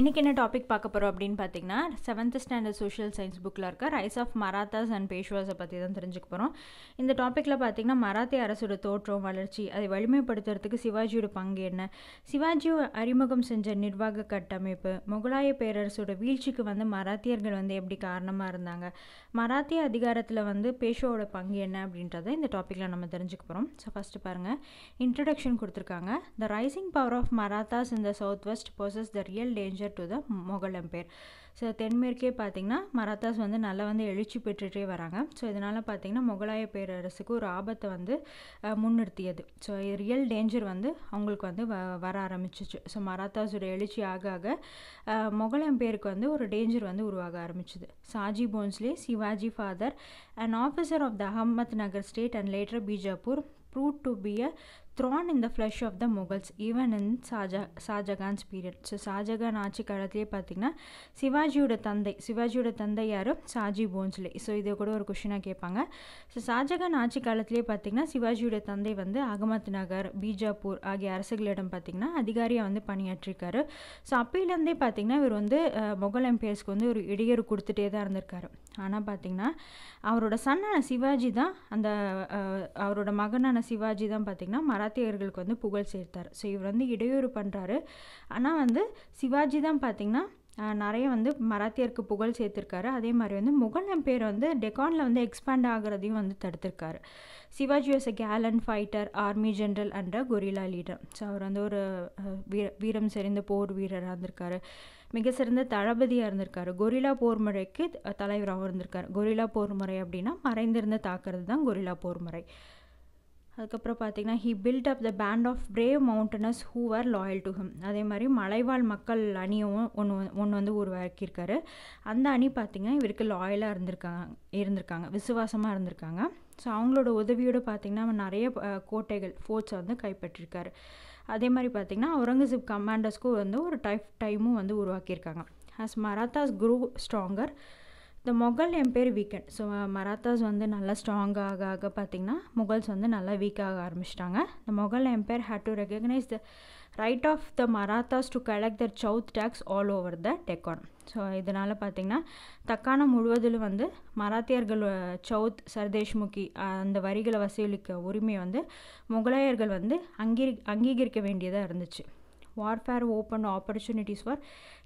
இன்றைக்கி என்ன டாபிக் பார்க்க போகிறோம் அப்படின்னு பார்த்தீங்கன்னா செவன்த் ஸ்டாண்டர்ட் சோஷியல் சயின்ஸ் புக்கில் இருக்க ரைஸ் ஆஃப் மராத்தாஸ் அண்ட் பேஷ்வாஸை பற்றி தான் தெரிஞ்சுக்க போகிறோம் இந்த டாப்பிக்கில் பார்த்தீங்கன்னா மராத்திய அரசோட தோற்றம் வளர்ச்சி அதை வலிமைப்படுத்துறதுக்கு சிவாஜியோட பங்கு என்ன? சிவாஜி அறிமுகம் செஞ்ச நிர்வாக கட்டமைப்பு முகலாய பேரரசோட வீழ்ச்சிக்கு வந்து மராத்தியர்கள் வந்து எப்படி காரணமாக இருந்தாங்க? மராத்திய அதிகாரத்தில் வந்து பேஷ்வாவோட பங்கு என்ன அப்படின்றத இந்த டாப்பிக்கில் நம்ம தெரிஞ்சுக்க போகிறோம் ஸோ ஃபஸ்ட்டு பாருங்கள் இன்ட்ரடக்ஷன் கொடுத்துருக்காங்க. The rising power of Marathas இந்த south west possess the real danger to the Mughal empire so தென்மேற்கே பார்த்திங்கன்னா மராத்தாஸ் வந்து நல்லா வந்து எழுச்சி பெற்றுகிட்டே வராங்க. ஸோ இதனால் பார்த்திங்கன்னா முகலாய பேரரசுக்கு ஒரு ஆபத்தை வந்து முன்னிறுத்தியது. ஸோ ரியல் டேஞ்சர் வந்து அவங்களுக்கு வந்து வ வர ஆரம்பிச்சிச்சு. ஸோ மராத்தாஸோட எழுச்சி ஆக ஆக முகல் எம்பையருக்கு வந்து ஒரு டேஞ்சர் வந்து உருவாக ஆரம்பிச்சுது. Shahji Bhonsle Shivaji father and officer of the Ahmednagar state and later Bijapur prove to be a thorn in the flesh of the Mughals even in ஷாஜா Shahjahan's period so Shahjahan ஆட்சி காலத்திலே பார்த்திங்கன்னா சிவாஜியோட தந்தை சிவாஜியோட தந்தை யாரும் ஷாஜி போன்ஸ்லே ஸோ இதை கூட ஒரு கொஷினாக கேட்பாங்க. ஸோ ஷாஜகான் ஆட்சி காலத்திலே பார்த்திங்கன்னா சிவாஜியோட தந்தை வந்து அகமத் நகர் பீஜாப்பூர் ஆகிய அரசுகளிடம் பார்த்திங்கன்னா அதிகாரியாக வந்து பணியாற்றிருக்காரு. ஸோ அப்போயிலேருந்தே பார்த்திங்கன்னா இவர் வந்து முகல் எம்பியர்ஸ்க்கு வந்து ஒரு இடையூறு கொடுத்துட்டே தான் இருந்திருக்காரு. ஆனால் பார்த்திங்கன்னா அவரோட சன்னான சிவாஜி தான் அந்த அவரோட மகனான சிவாஜி தான் பார்த்திங்கன்னா மராத்தியர்களுக்கு வந்து புகழ் சேர்த்தார். ஸோ இவர் வந்து இடையூறு பண்ணுறாரு ஆனால் வந்து சிவாஜி தான் பார்த்திங்கன்னா நிறைய வந்து மராத்தியருக்கு புகழ் சேர்த்துருக்காரு. அதே மாதிரி வந்து முகல் எம்பையர் வந்து டெக்கானில் வந்து எக்ஸ்பேண்ட் ஆகிறதையும் வந்து தடுத்திருக்காரு. Shivaji was a gallant fighter army general and guerrilla leader so அவர் வந்து ஒரு வீர வீரம் செறிந்த போர் வீரராக இருந்திருக்காரு. மிக சிறந்த தளபதியாக இருந்திருக்காரு. கொரிலா போர் முறைக்கு தலைவராகவும் இருந்திருக்காரு. கொரிலா போர் முறை அப்படின்னா மறைந்திருந்து தாக்குறது தான் கொரிலா போர் முறை அதுக்கப்புறம் பார்த்தீங்கன்னா he built up the band of brave mountaineers who are loyal to him அதே மாதிரி மலைவாழ் மக்கள் அணியும் ஒன்று ஒன்று வந்து உருவாக்கியிருக்காரு. அந்த அணி பார்த்திங்கன்னா இவருக்கு லாயலாக இருந்திருக்காங்க இருந்திருக்காங்க விசுவாசமாக இருந்திருக்காங்க. ஸோ அவங்களோட உதவியோடு பார்த்திங்கன்னா நிறைய கோட்டைகள் ஃபோர்ட்ஸை வந்து கைப்பற்றிருக்காரு. அதே மாதிரி பார்த்திங்கன்னா அவுரங்கசீப் கமாண்டர்ஸ்க்கும் வந்து ஒரு டைப் டைமும் வந்து உருவாக்கியிருக்காங்க. As Marathas grew stronger the Mughal empire weakened so Marathas வந்து நல்லா ஸ்ட்ராங்காக ஆக ஆக பார்த்திங்கன்னா முகல்ஸ் வந்து நல்லா வீக் ஆக ஆரம்பிச்சிட்டாங்க. The Mughal empire had to recognise the right of the Marathas to collect their chauth taxes all over the Deccan so இதனால் பார்த்திங்கன்னா தக்கான முழுவதிலும் வந்து மராத்தியர்கள் சவுத் சர்தேஷ்முகி அந்த வரிகளை வசூலிக்க உரிமையை வந்து முகலாயர்கள் வந்து அங்கீ அங்கீகரிக்க வேண்டியதாக இருந்துச்சு. Warfare opened opportunities for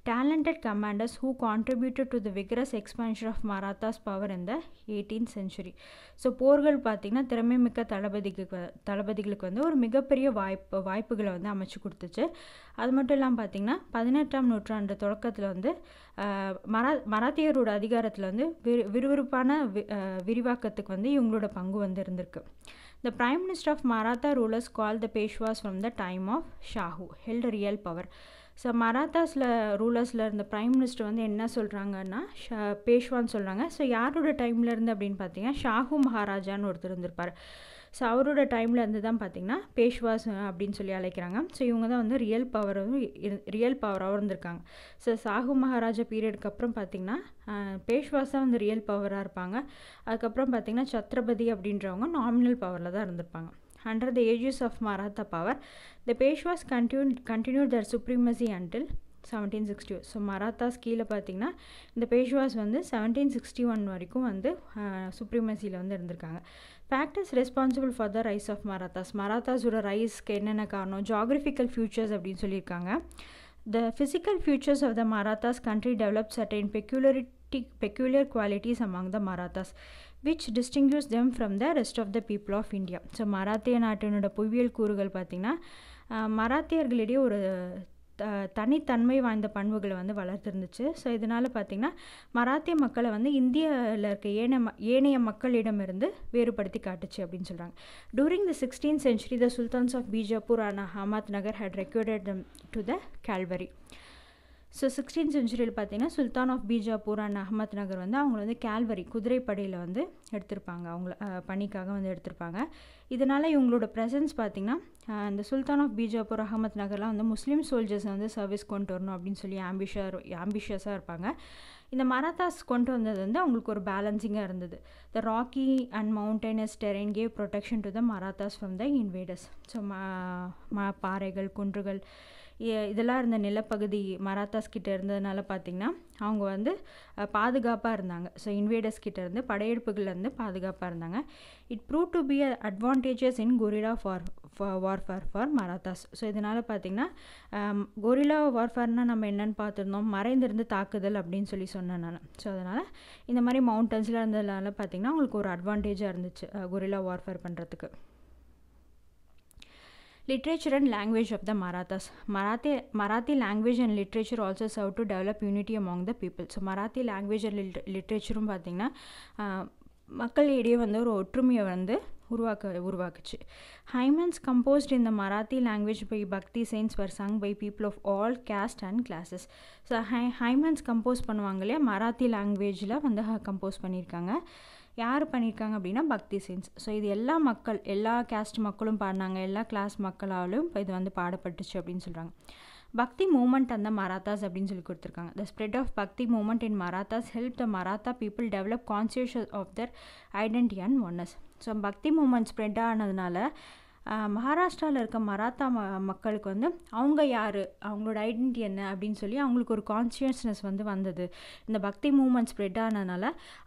talented commanders who contributed to the vigorous expansion of Marathas power in the 18th century. So போர்கள் பார்த்திங்கன்னா திறமை மிக்க தளபதிக்கு தளபதிகளுக்கு வந்து ஒரு மிகப்பெரிய வாய்ப்பு வாய்ப்புகளை வந்து அமைச்சு கொடுத்துச்சு அது மட்டும் இல்லாமல் பார்த்திங்கன்னா பதினெட்டாம் நூற்றாண்டு தொடக்கத்தில் வந்து மரா மராத்தியரோட அதிகாரத்தில் வந்து விறு விறுவிறுப்பான விரிவாக்கத்துக்கு வந்து இவங்களோட பங்கு வந்து இருந்திருக்கு The Prime Minister of Maratha rulers called the Peshwas from the time of Shahu held real power. So மராத்தாஸில் ரூலர்ஸில் இருந்த ப்ரைம் மினிஸ்டர் வந்து என்ன சொல்கிறாங்கன்னா ஷா பேஷ்வான்னு சொல்கிறாங்க ஸோ யாரோட டைமில் இருந்து அப்படின்னு பார்த்தீங்கன்னா ஷாஹு மகாராஜான்னு ஒருத்தர் இருந்திருப்பார் ஸோ அவரோட டைமில் இருந்து தான் பார்த்திங்கன்னா பேஷ்வாஸ் அப்படின்னு சொல்லி அழைக்கிறாங்க. ஸோ இவங்க தான் வந்து ரியல் பவரும் ரியல் பவராகவும் இருந்திருக்காங்க ஸோ சாகு மகாராஜா பீரியடுக்கு அப்புறம் பார்த்திங்கன்னா பேஷ்வாஸ் தான் வந்து ரியல் பவராக இருப்பாங்க. அதுக்கப்புறம் பார்த்திங்கன்னா சத்ரபதி அப்படின்றவங்க நாமினல் பவரில் தான் இருந்திருப்பாங்க. Under the aegis of Maratha power the Peshwas continue continue their supremacy until seventeen sixty so Marathas கீழே பார்த்தீங்கன்னா இந்த பேஷ்வாஸ் வந்து செவன்டீன் சிக்ஸ்டி ஒன் வரைக்கும் வந்து சுப்ரீமசியில் வந்து இருந்திருக்காங்க. Factors responsible for the rise of Marathas மராத்தாஸோட ரைஸ்க்கு என்னென்ன காரணம்? ஜாகிரபிக்கல் ஃபியூச்சர்ஸ் அப்படின்னு சொல்லியிருக்காங்க. The physical features of the Marathas country develop certain peculiarity peculiar qualities among the Marathas which distinguish them from the rest of the people of India so மராத்திய நாட்டினோட புவியியல் கூறுகள் பார்த்திங்கன்னா மராத்தியர்களிடையே ஒரு த தனித்தன்மை வாய்ந்த பண்புகளை வந்து வளர்த்துருந்துச்சு. ஸோ இதனால் பார்த்திங்கன்னா மராத்திய மக்களை வந்து இந்தியாவில் இருக்க ஏன ஏனைய மக்களிடமிருந்து வேறுபடுத்தி காட்டுச்சு அப்படின்னு சொல்கிறாங்க during the sixteen century the sultans of Bijapur and Ahmednagar had recruited to the cavalry so sixteen செஞ்சுரியில் பார்த்தீங்கன்னா sultan of Bijapur and Ahmednagar வந்து அவங்கள வந்து கேல்வரி குதிரைப்படையில் வந்து எடுத்திருப்பாங்க. அவங்கள பணிக்காக வந்து எடுத்திருப்பாங்க. இதனால் இவங்களோட ப்ரெசன்ஸ் பார்த்திங்கன்னா இந்த சுல்தான் ஆஃப் பீஜாப்பூர் அஹமத் நகர்லாம் வந்து முஸ்லீம் சோல்ஜர்ஸ் வந்து சர்வீஸ் கொண்டு வரணும் அப்படின்னு சொல்லி ஆம்பிஷா ஆம்பிஷியஸாக இருப்பாங்க. இந்த மராத்தாஸ் கொண்டு வந்தது வந்து அவங்களுக்கு ஒரு பேலன்சிங்காக இருந்தது. The rocky and mountainous terrain gave protection to the Marathas from the invaders so ம பாறைகள் குன்றுகள் இதெல்லாம் இருந்த நிலப்பகுதி மராத்தாஸ் கிட்ட இருந்ததுனால பார்த்திங்கன்னா அவங்க வந்து பாதுகாப்பாக இருந்தாங்க. ஸோ இன்வேடர்ஸ் கிட்ட இருந்து படையெடுப்புகள்லேருந்து பாதுகாப்பாக இருந்தாங்க. It prove to be advantages in guerrilla for warfare for Marathas so இதனால் பார்த்திங்கன்னா கொரிலா வார்ஃபேர்னால் நம்ம என்னன்னு பார்த்துருந்தோம் மறைந்திருந்து தாக்குதல் அப்படின்னு சொல்லி சொன்னேன் நான். ஸோ அதனால் இந்த மாதிரி மவுண்டன்ஸில் இருந்ததுனால பார்த்திங்கன்னா அவங்களுக்கு ஒரு அட்வான்டேஜாக இருந்துச்சு கொரிலா வார்ஃபேர் பண்ணுறதுக்கு literature and language of the Marathas Marathi Marathi language and literature also serve to develop unity among the people. So Marathi language and lit லிட்ரேச்சரும் பார்த்திங்கன்னா மக்களிடையே வந்து ஒரு ஒற்றுமையை வந்து உருவாக்க உருவாக்குச்சு ஹைமன்ஸ் கம்போஸ்ட் இந்த Marathi language by bhakti saints were sung by people of all caste and classes so high hymns compose பண்ணுவாங்க இல்லையா மராத்தி லாங்குவேஜில் வந்து கம்போஸ் பண்ணியிருக்காங்க யார் பண்ணியிருக்காங்க அப்படின்னா பக்தி சென்ஸ். ஸோ இது எல்லா மக்கள் எல்லா கேஸ்ட் மக்களும் பாடினாங்க. எல்லா கிளாஸ் மக்களாலும் இப்போ இது வந்து பாடப்பட்டுச்சு அப்படின்னு சொல்கிறாங்க பக்தி மூமெண்ட் அந்த மராத்தாஸ் அப்படின்னு சொல்லி கொடுத்துருக்காங்க. The spread of bhakti movement in Marathas help the Maratha people develop conscious of their identity and oneness so bhakti movement spread ஆனதுனால மகாராஷ்டிராவில் இருக்க மராத்தா ம மக்களுக்கு வந்து அவங்க யார்? அவங்களோட ஐடென்டி என்ன? அப்படின்னு சொல்லி அவங்களுக்கு ஒரு கான்சியஸ்னஸ் வந்து வந்தது. இந்த பக்தி மூமெண்ட் ஸ்ப்ரெட் ஆனதுனால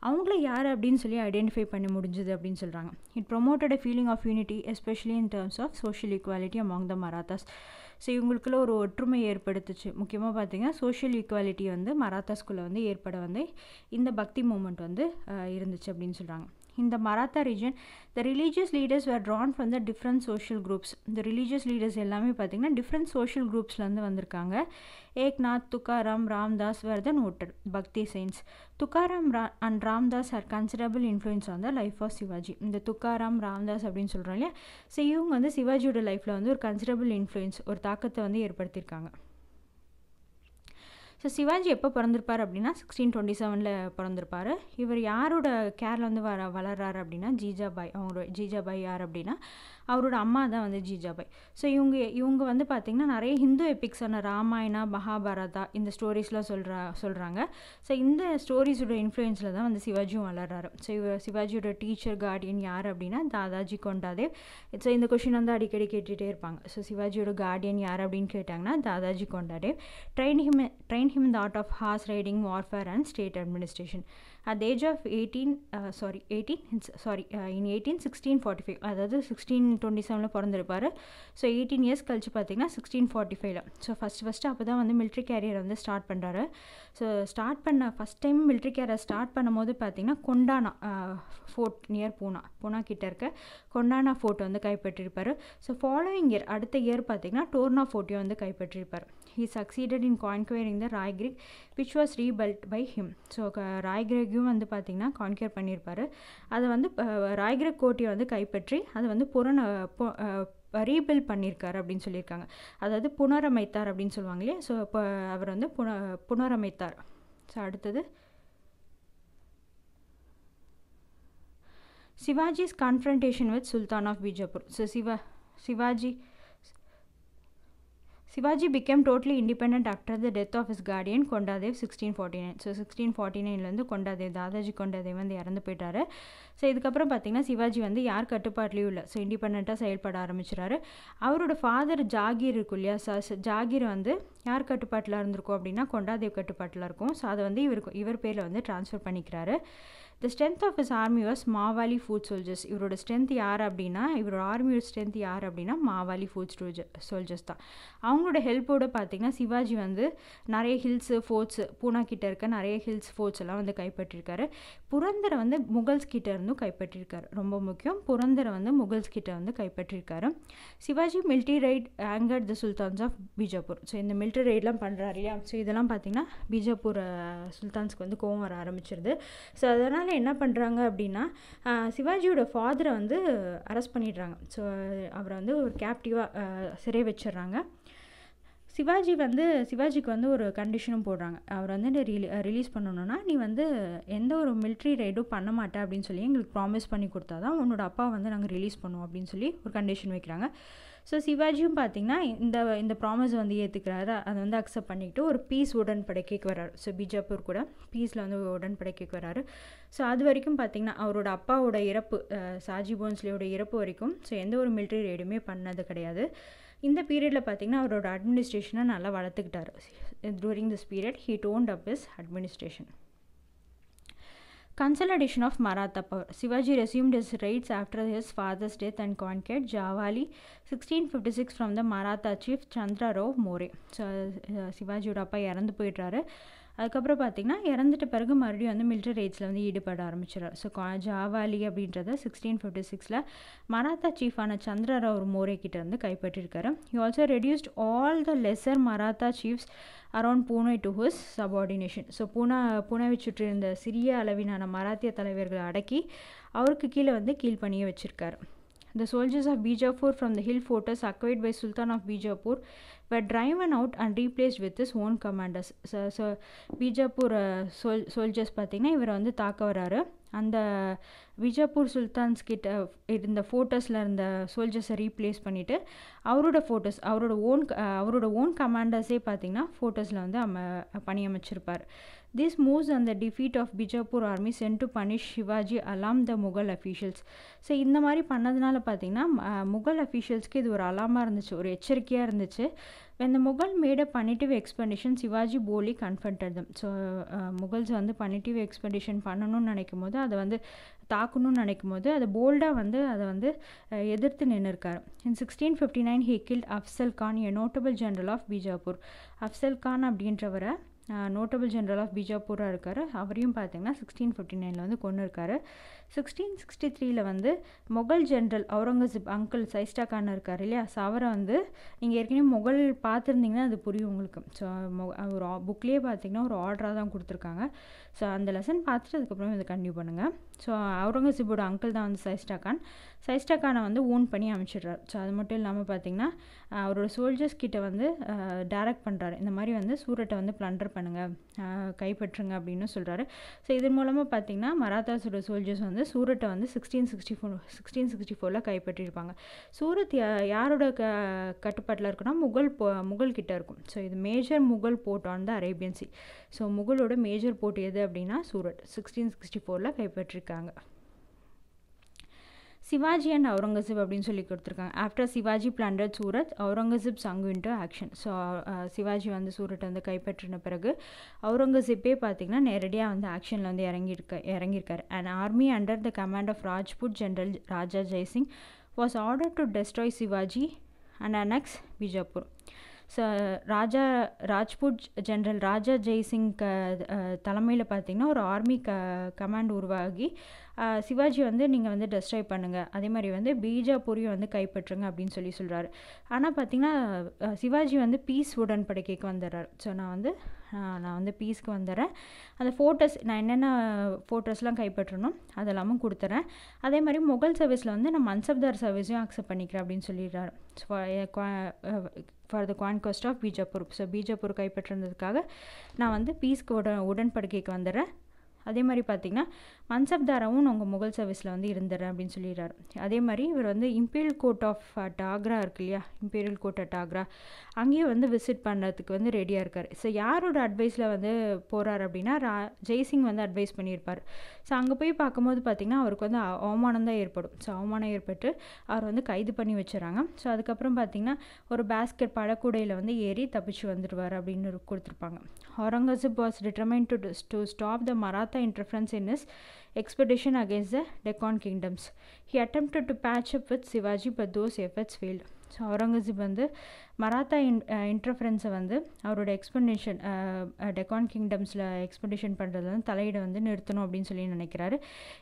அவங்கள யார் அப்படின்னு சொல்லி ஐடென்டிஃபை பண்ண முடிஞ்சுது அப்படின்னு சொல்கிறாங்க it promoted a feeling of unity especially in terms of social equality among the Marathas so இவங்களுக்குள்ள ஒரு ஒற்றுமை ஏற்படுத்துச்சு. முக்கியமாக பார்த்தீங்கன்னா சோஷியல் ஈக்குவாலிட்டி வந்து மராத்தாஸ்குள்ளே வந்து ஏற்பட வந்து இந்த பக்தி மூமெண்ட் வந்து இருந்துச்சு அப்படின்னு சொல்கிறாங்க இந்த Maratha region the religious leaders were drawn from the different social groups இந்த ரிலீஜியஸ் லீடர்ஸ் எல்லாமே பார்த்திங்கன்னா டிஃப்ரெண்ட் சோஷியல் குரூப்ஸ்லேருந்து வந்திருக்காங்க. Eknath Tukaram Ramdas were the noted bhakti saints Tukaram raw and Ramdas are considerable influence on the life of Shivaji. இந்த துக்காராம் ராம்தாஸ் அப்படின்னு சொல்கிறோம் இல்லையா? So இவங்க வந்து சிவாஜியோட லைஃப்பில் வந்து ஒரு கன்சிடரபிள் இன்ஃப்ளூயன்ஸ் ஒரு தாக்கத்தை வந்து ஏற்படுத்தியிருக்காங்க. ஸோ சிவாஜி எப்போ பிறந்திருப்பார் அப்படின்னா சிக்ஸ்டீன் டுவெண்ட்டி செவனில் பிறந்திருப்பார். இவர் யாரோட கேரில் வந்து வர வளர்றாரு அப்படின்னா ஜீஜாபாய் அவங்களோட ஜீஜாபாய் யார் அப்படின்னா அவரோட அம்மா தான் வந்து ஜீஜாபாய் ஸோ இவங்க இவங்க வந்து பார்த்திங்கன்னா நிறைய ஹிந்து எபிக்ஸான ராமாயணா மகாபாரதா இந்த ஸ்டோரிஸ்லாம் சொல்கிறா சொல்கிறாங்க ஸோ இந்த ஸ்டோரிஸோட இன்ஃப்ளூயன்ஸில் தான் வந்து சிவாஜியும் வளர்றாரு. ஸோ இவர் சிவாஜியோட டீச்சர் கார்டியன் யார் அப்படின்னா தாதாஜி கொண்டாதேவ். ஸோ இந்த கொஷின் வந்து அடிக்கடி கேட்டுகிட்டே இருப்பாங்க. ஸோ சிவாஜியோட கார்டியன் யார் அப்படின்னு கேட்டாங்கன்னா Dadaji Kondadev. Train him train him the art of horse riding warfare and state administration at age of eighteen sorry eighteen sorry in eighteen sixteen forty five அதாவது sixteen twenty செவனில் பிறந்திருப்பார். So eighteen years கழிச்சு பார்த்தீங்கன்னா sixteen forty ஃபைவ்ல so first first அப்போ தான் வந்து military career வந்து ஸ்டார்ட் பண்ணுறாரு ஸோ ஸ்டார்ட் பண்ண first time military career start பண்ணும்போது பார்த்தீங்கன்னா கொண்டானா ஃபோர்ட் நியர் பூனா பூனா கிட்ட இருக்க. கொண்டானா ஃபோர்ட் வந்து கைப்பற்றிருப்பார். ஸோ ஃபாலோயிங் இயர் அடுத்த இயர் பார்த்தீங்கன்னா டோர்னா ஃபோர்ட்டையும் வந்து he he succeeded in conquering the Raigad which was rebuilt by him so ராய்கிரிக்கும் வந்து பார்த்திங்கன்னா கான்கியர் பண்ணியிருப்பார் அதை வந்து ராய்கிரிக் கோட்டையை வந்து கைப்பற்றி அதை வந்து புறண ரீபில் பண்ணியிருக்காரு அப்படின்னு சொல்லியிருக்காங்க. அதாவது புனரமைத்தார் அப்படின்னு சொல்லுவாங்க இல்லையா? ஸோ இப்போ அவர் வந்து புன புனரமைத்தார். ஸோ அடுத்தது. Shivaji's confrontation with sultan of Bijapur so Shiva Shivaji Shivaji became totally independent after the death of his guardian Kondadev sixteen forty nine so sixteen forty நைன்லேருந்து Kondadev Dadaji Kondadev வந்து இறந்து போயிட்டாரு. ஸோ இதுக்கப்புறம் பார்த்திங்கன்னா சிவாஜி வந்து யார் கட்டுப்பாட்லேயும் இல்லை. ஸோ இண்டிபெண்ட்டாக செயல்பட ஆரம்பிச்சிட்டாரு அவரோட ஃபாதர் ஜாகீர் இருக்கும் இல்லையா? ச ஜாகீர் வந்து யார் கட்டுப்பாட்டில் இருந்திருக்கும் அப்படின்னா கொண்டாதேவ் கட்டுப்பாட்டில் இருக்கும். ஸோ அதை வந்து இவருக்கு இவர் பேரில் வந்து ட்ரான்ஸ்ஃபர் பண்ணிக்கிறாரு. The strength of his army was Mavali foot soldiers இவரோட ஸ்ட்ரென்த் யார் அப்படின்னா இவரோட ஆர்மியோட ஸ்ட்ரென்த் யார் அப்படின்னா மாவாலி ஃபுட் சோல்ஜர் சோல்ஜர்ஸ் தான். அவங்களோட ஹெல்ப்போடு பார்த்திங்கன்னா சிவாஜி வந்து நிறைய ஹில்ஸு ஃபோர்ட்ஸு பூனா கிட்ட இருக்க நிறைய ஹில்ஸ் ஃபோர்ட்ஸ் எல்லாம் வந்து கைப்பற்றிருக்காரு. புரந்தரை வந்து முகல்ஸ் கிட்ட இருந்தும் கைப்பற்றிருக்காரு. ரொம்ப முக்கியம். புரந்தரை வந்து முகல்ஸ் கிட்ட வந்து கைப்பற்றிருக்காரு. Shivaji military raid anger the sultans of Bijapur so இந்த மில்டி ரைட்லாம் பண்ணுறாரு இல்லையா? ஸோ இதெல்லாம் பார்த்திங்கன்னா பீஜாப்பூர் சுல்தான்ஸ்க்கு வந்து கோவம் வர ஆரம்பிச்சிருது. ஸோ அதனால் அதனால் என்ன பண்ணுறாங்க அப்படின்னா சிவாஜியோட ஃபாதரை வந்து அரெஸ்ட் பண்ணிடுறாங்க. ஸோ அவரை வந்து ஒரு கேப்டிவாக சிறை வச்சிடுறாங்க. சிவாஜி வந்து சிவாஜிக்கு வந்து ஒரு கண்டிஷனும் போடுறாங்க. அவர் வந்து ரிலீ ரிலீஸ் பண்ணணுன்னா நீ வந்து எந்த ஒரு மிலிட்ரி ரைடும் பண்ண மாட்டேன் அப்படின்னு சொல்லி எங்களுக்கு ப்ராமிஸ் பண்ணி கொடுத்தா தான் உன்னோட அப்பா வந்து நாங்கள் ரிலீஸ் பண்ணுவோம் அப்படின்னு சொல்லி ஒரு கண்டிஷன் வைக்கிறாங்க. ஸோ சிவாஜியும் பார்த்திங்கன்னா இந்த இந்த ப்ராமிஸ் வந்து ஏற்றுக்கிறாரு அதை வந்து அக்செப்ட் பண்ணிக்கிட்டு ஒரு பீஸ் உடன்படிக்கைக்கு வராரு ஸோ பிஜாப்பூர் கூட பீஸில் வந்து உடன்படிக்கைக்கு வராரு ஸோ அது வரைக்கும் பார்த்திங்கன்னா அவரோட அப்பாவோட இறப்பு சாஜி போன்ஸ்லேயோட இறப்பு வரைக்கும் ஸோ எந்த ஒரு மிலிட்ரி ரெய்டுமே பண்ணது கிடையாது. இந்த பீரியடில் பார்த்திங்கன்னா அவரோட அட்மினிஸ்ட்ரேஷனை நல்லா வளர்த்துக்கிட்டாரு. During this period he toned up his administration Consolidation of Maratha power. Shivaji resumed his raids after his father's death and conquered Javali 1656 from the Maratha chief Chandra Rao More. So சிவாஜியோட அப்பா இறந்து போயிடுறாரு அதுக்கப்புறம் பார்த்திங்கன்னா இறந்துட்ட பிறகு மறுபடியும் வந்து military ரேட்ஸில் வந்து ஈடுபட ஆரம்பிச்சிடார் ஸோ ஜாவாலி அப்படின்றத சிக்ஸ்டீன் ஃபிஃப்டி சிக்ஸில் மராத்தா சீஃபான சந்திரராவ் மோரே கிட்ட வந்து கைப்பற்றிருக்காரு you also reduced all the lesser Maratha chiefs around Pune to his subordination so Poona பூனாவை சுற்றி இருந்த சிறிய அளவிலான மராத்திய தலைவர்களை அடக்கி அவருக்கு கீழே வந்து கீழ்ப்பணியை வச்சுருக்காரு. The soldiers of Bijapur from the hill fortress acquired by Sultan of Bijapur were driven out and replaced with his own commanders. So so Bijapur soul soldiers பார்த்திங்கன்னா இவர் வந்து தாக்க வராரு அந்த விஜாப்பூர் சுல்தான்ஸ் கிட்ட இருந்த ஃபோட்டோஸில் இருந்த சோல்ஜர்ஸை ரீப்ளேஸ் பண்ணிவிட்டு அவரோட ஃபோட்டோஸ் அவரோட ஓன் அவரோட ஓன் கமாண்டர்ஸே பார்த்திங்கன்னா ஃபோட்டோஸில் வந்து அம பணியமைச்சிருப்பார். திஸ் மூவ்ஸ் அந்த defeat of Bijapur army sent to punish Shivaji alarm the Mughal officials so இந்த மாதிரி பண்ணதுனால பார்த்திங்கன்னா முகல் அஃபீஷியல்ஸ்க்கு இது ஒரு அலாமாக இருந்துச்சு ஒரு எச்சரிக்கையாக இருந்துச்சு. When the Mughal made a punitive expedition Shivaji boldly confronted them so Mughals வந்து பனிட்டிவ் எக்ஸ்பெடிஷன் பண்ணணும்னு நினைக்கும் போது அதை வந்து தாக்கணும்னு நினைக்கும் போது அதை போல்டாக வந்து அதை வந்து எதிர்த்து நின்று இருக்கார் in sixteen fifty nine he killed Afzal Khan a notable general of Bijapur Afzal Khan அப்படின்றவரை notable general of பீஜாப்பூராக இருக்கார். அவரையும் பார்த்தீங்கன்னா சிக்ஸ்டீன் ஃபிஃப்டி நைனில் வந்து கொண்டு இருக்காரு சிக்ஸ்டீன் சிக்ஸ்டி த்ரீயில் வந்து மொகல் ஜென்ரல் அவுரங்கசீப் அங்கிள் சைஸ்டா கான் இருக்கார் இல்லையா? ஸோ அவரை வந்து நீங்கள் ஏற்கனவே முகல் பார்த்துருந்தீங்கன்னா அது புரியும் உங்களுக்கு. ஸோ ஒரு புக்லேயே பார்த்தீங்கன்னா ஒரு ஆர்டராக தான் கொடுத்துருக்காங்க. ஸோ அந்த லெசன் பார்த்துட்டு அதுக்கப்புறம் இதை கண்டினியூ பண்ணுங்கள் ஸோ அவுரங்கசீப்போட அங்கிள் தான் வந்து சைஸ்டா கான். சைஸ்டா கானை வந்து ஓன் பண்ணி அமைச்சிடுறாரு. ஸோ அது மட்டும் இல்லாமல் பார்த்தீங்கன்னா அவரோட சோல்ஜர்ஸ் கிட்ட வந்து டைரக்ட் பண்ணுறாரு இந்த மாதிரி வந்து சூரட்டை வந்து பிளண்டர் பண்ணுங்கள் கைப்பற்றுங்க அப்படின்னு சொல்கிறாரு ஸோ இதன் மூலமாக பார்த்தீங்கன்னா மராத்தாஸோட சோல்ஜர்ஸ் வந்து சூரட்டை வந்து sixteen sixty four sixteen sixty ஃபோரில் கைப்பற்றியிருப்பாங்க. சூரத் யாரோட க கட்டுப்பாட்டில் இருக்குன்னா முகல் போ முகல் கிட்டே இருக்கும். ஸோ இது major Mughal port on the Arabian sea so முகலோட major port எது அப்படின்னா சூரட். சிக்ஸ்டீன் சிக்ஸ்டி ஃபோரில் கைப்பற்றிருக்காங்க. சிவாஜி அண்ட் அவுரங்கசீப் அப்படின்னு சொல்லி கொடுத்துருக்காங்க. After Shivaji plundered Surat Aurangzeb sank into action so Shivaji வந்து சூரட்டை வந்து கைப்பற்றின பிறகு அவுரங்கசீப்பே பார்த்திங்கன்னா நேரடியாக வந்து ஆக்ஷனில் வந்து இறங்கியிருக்க இறங்கியிருக்காரு. And army under the command of Rajput general Raja Jai Singh was order to destroy Shivaji and annex Bijapur so Raja Rajput general Raja Jai Singh க தலைமையில் பார்த்திங்கன்னா ஒரு ஆர்மி க கமாண்ட் உருவாகி சிவாஜி வந்து நீங்கள் வந்து டெஸ்ட்ரை பண்ணுங்கள் அதே மாதிரி வந்து பீஜாபூரியும் வந்து கைப்பற்றுங்க அப்படின்னு சொல்லி சொல்கிறாரு ஆனால் பார்த்திங்கன்னா சிவாஜி வந்து பீஸ் உடன்படிக்கைக்கு வந்துடுறாரு. ஸோ நான் வந்து நான் வந்து பீஸ்க்கு வந்துடுறேன். அந்த ஃபோட்டோஸ் நான் என்னென்ன ஃபோட்டோஸ்லாம் கைப்பற்றணும் அதெல்லாமும் கொடுத்துறேன். அதே மாதிரி முகல் சர்வீஸில் வந்து நான் மன்சப்தார் சர்வீஸையும் அக்செப்ட் பண்ணிக்கிறேன் அப்படின்னு சொல்லிடுறாரு. For the conquest of Bijapur so Bijapur கைப்பற்றுறதுக்காக நான் வந்து பீஸ்க்கு உட உடன்படிக்கைக்கு வந்துடுறேன். அதே மாதிரி பார்த்திங்கன்னா மன்சப்தாராவும் உங்கள் முகல் சர்வீஸில் வந்து இருந்துடுறேன் அப்படின்னு சொல்லிடுறாரு. அதே மாதிரி இவர் வந்து இம்பீரியல் கோர்ட் ஆஃப் டாக்ரா இருக்கு இல்லையா? இம்பீரியல் கோர்ட் அட் டாக்ரா அங்கேயே வந்து விசிட் பண்ணுறதுக்கு வந்து ரெடியாக இருக்கார். ஸோ யாரோட அட்வைஸில் வந்து போகிறார் அப்படின்னா ரா ஜெய்சிங் வந்து அட்வைஸ் பண்ணியிருப்பார். ஸோ அங்கே போய் பார்க்கும்போது பார்த்திங்கன்னா அவருக்கு வந்து அவமானம் தான் ஏற்படும். ஸோ அவமானம் ஏற்பட்டு அவர் வந்து கைது பண்ணி வச்சுறாங்க. ஸோ அதுக்கப்புறம் பார்த்திங்கன்னா ஒரு பேஸ்கெட் பழக்கூடையில் வந்து ஏறி தப்பிச்சு வந்துடுவார் அப்படின்னு கொடுத்துருப்பாங்க. Aurangzeb was determined to to stop the Maratha interference in his expedition against the Deccan kingdoms. He attempted to patch up with Shivaji, but those efforts failed. So Aurangzeb வந்து மராத்தா இன் இன்டர்ஃபரன்ஸை வந்து அவரோட எக்ஸ்பென்டேஷன் டெக்கான் கிங்டம்ஸில் எக்ஸ்பென்டேஷன் பண்ணுறது வந்து தலையிட வந்து நிறுத்தணும் அப்படின்னு சொல்லி நினைக்கிறாரு.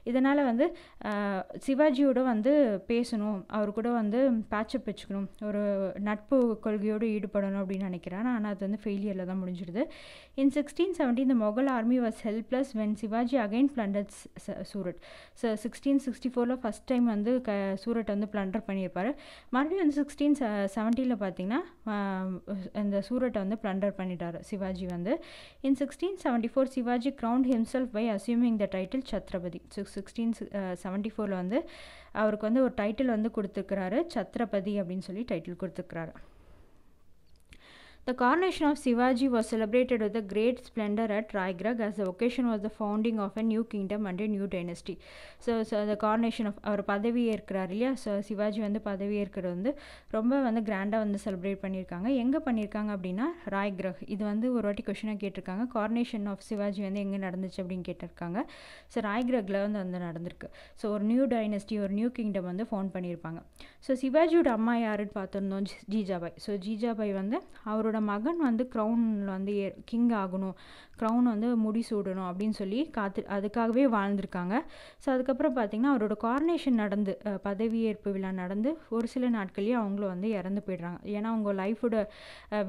இதனால் வந்து சிவாஜியோட வந்து பேசணும். அவர் கூட வந்து பேச்சப் வச்சுக்கணும். ஒரு நட்பு கொள்கையோடு ஈடுபடணும் அப்படின்னு நினைக்கிறாரு. ஆனால் அது வந்து ஃபெயிலியரில் தான் முடிஞ்சிடுது in sixteen seventeen the Mughal army was helpless when Shivaji again plundered Surat so sixteen sixty ஃபோரில் ஃபஸ்ட் டைம் வந்து க சூரட் வந்து பிளண்டர் பண்ணியிருப்பார். மறுபடியும் வந்து சிக்ஸ்டீன் செவன்ட்டியில் பார்த்தீங்கன்னா இந்த சூரட்டை வந்து பிளண்டர் பண்ணிட்டார் சிவாஜி வந்து. In sixteen seventy four Shivaji crowned himself by assuming the title Chhatrapati so sixteen seventy ஃபோரில் வந்து அவருக்கு வந்து ஒரு டைட்டில் வந்து கொடுத்துருக்குறாரு சத்ரபதி அப்படின்னு சொல்லி டைட்டில் கொடுத்துருக்குறாரு. The coronation of Shivaji was celebrated with a great splendor at Raigrag as the occasion was the founding of a new kingdom and a new dynasty. So so the coronation of அவர் பதவி ஏற்கிறார் இல்லையா? So Shivaji வந்து பதவி ஏற்கிறது வந்து ரொம்ப வந்து கிராண்டாக வந்து செலிப்ரேட் பண்ணியிருக்காங்க. எங்கே பண்ணியிருக்காங்க அப்படின்னா ராய்கிரஹ் இது வந்து ஒரு வாட்டி கொஷினாக கேட்டிருக்காங்க. கார்னேஷன் ஆஃப் சிவாஜி வந்து எங்கே நடந்துச்சு அப்படின்னு கேட்டிருக்காங்க. ஸோ ராய்கிரகில் வந்து வந்து நடந்திருக்கு. ஸோ ஒரு நியூ டைனஸ்டி ஒரு நியூ கிங்டம் வந்து ஃபோன் பண்ணியிருப்பாங்க. ஸோ சிவாஜியோட அம்மா யாருன்னு பார்த்துருந்தோம் ஜி- ஜீஜாபாய். ஸோ ஜீஜாபாய் வந்து அவரோட மகன் வந்து க்ரௌனில் வந்து கிங் ஆகணும். க்ரௌன் வந்து முடிசூடணும் அப்படின்னு சொல்லி காத்து அதுக்காகவே வாழ்ந்திருக்காங்க. ஸோ அதுக்கப்புறம் பார்த்திங்கன்னா அவரோட கார்னேஷன் நடந்து பதவியேற்பு விழா நடந்து ஒரு சில நாட்கள்லேயே அவங்களும் வந்து இறந்து போயிடுறாங்க. ஏன்னா அவங்க லைஃபோட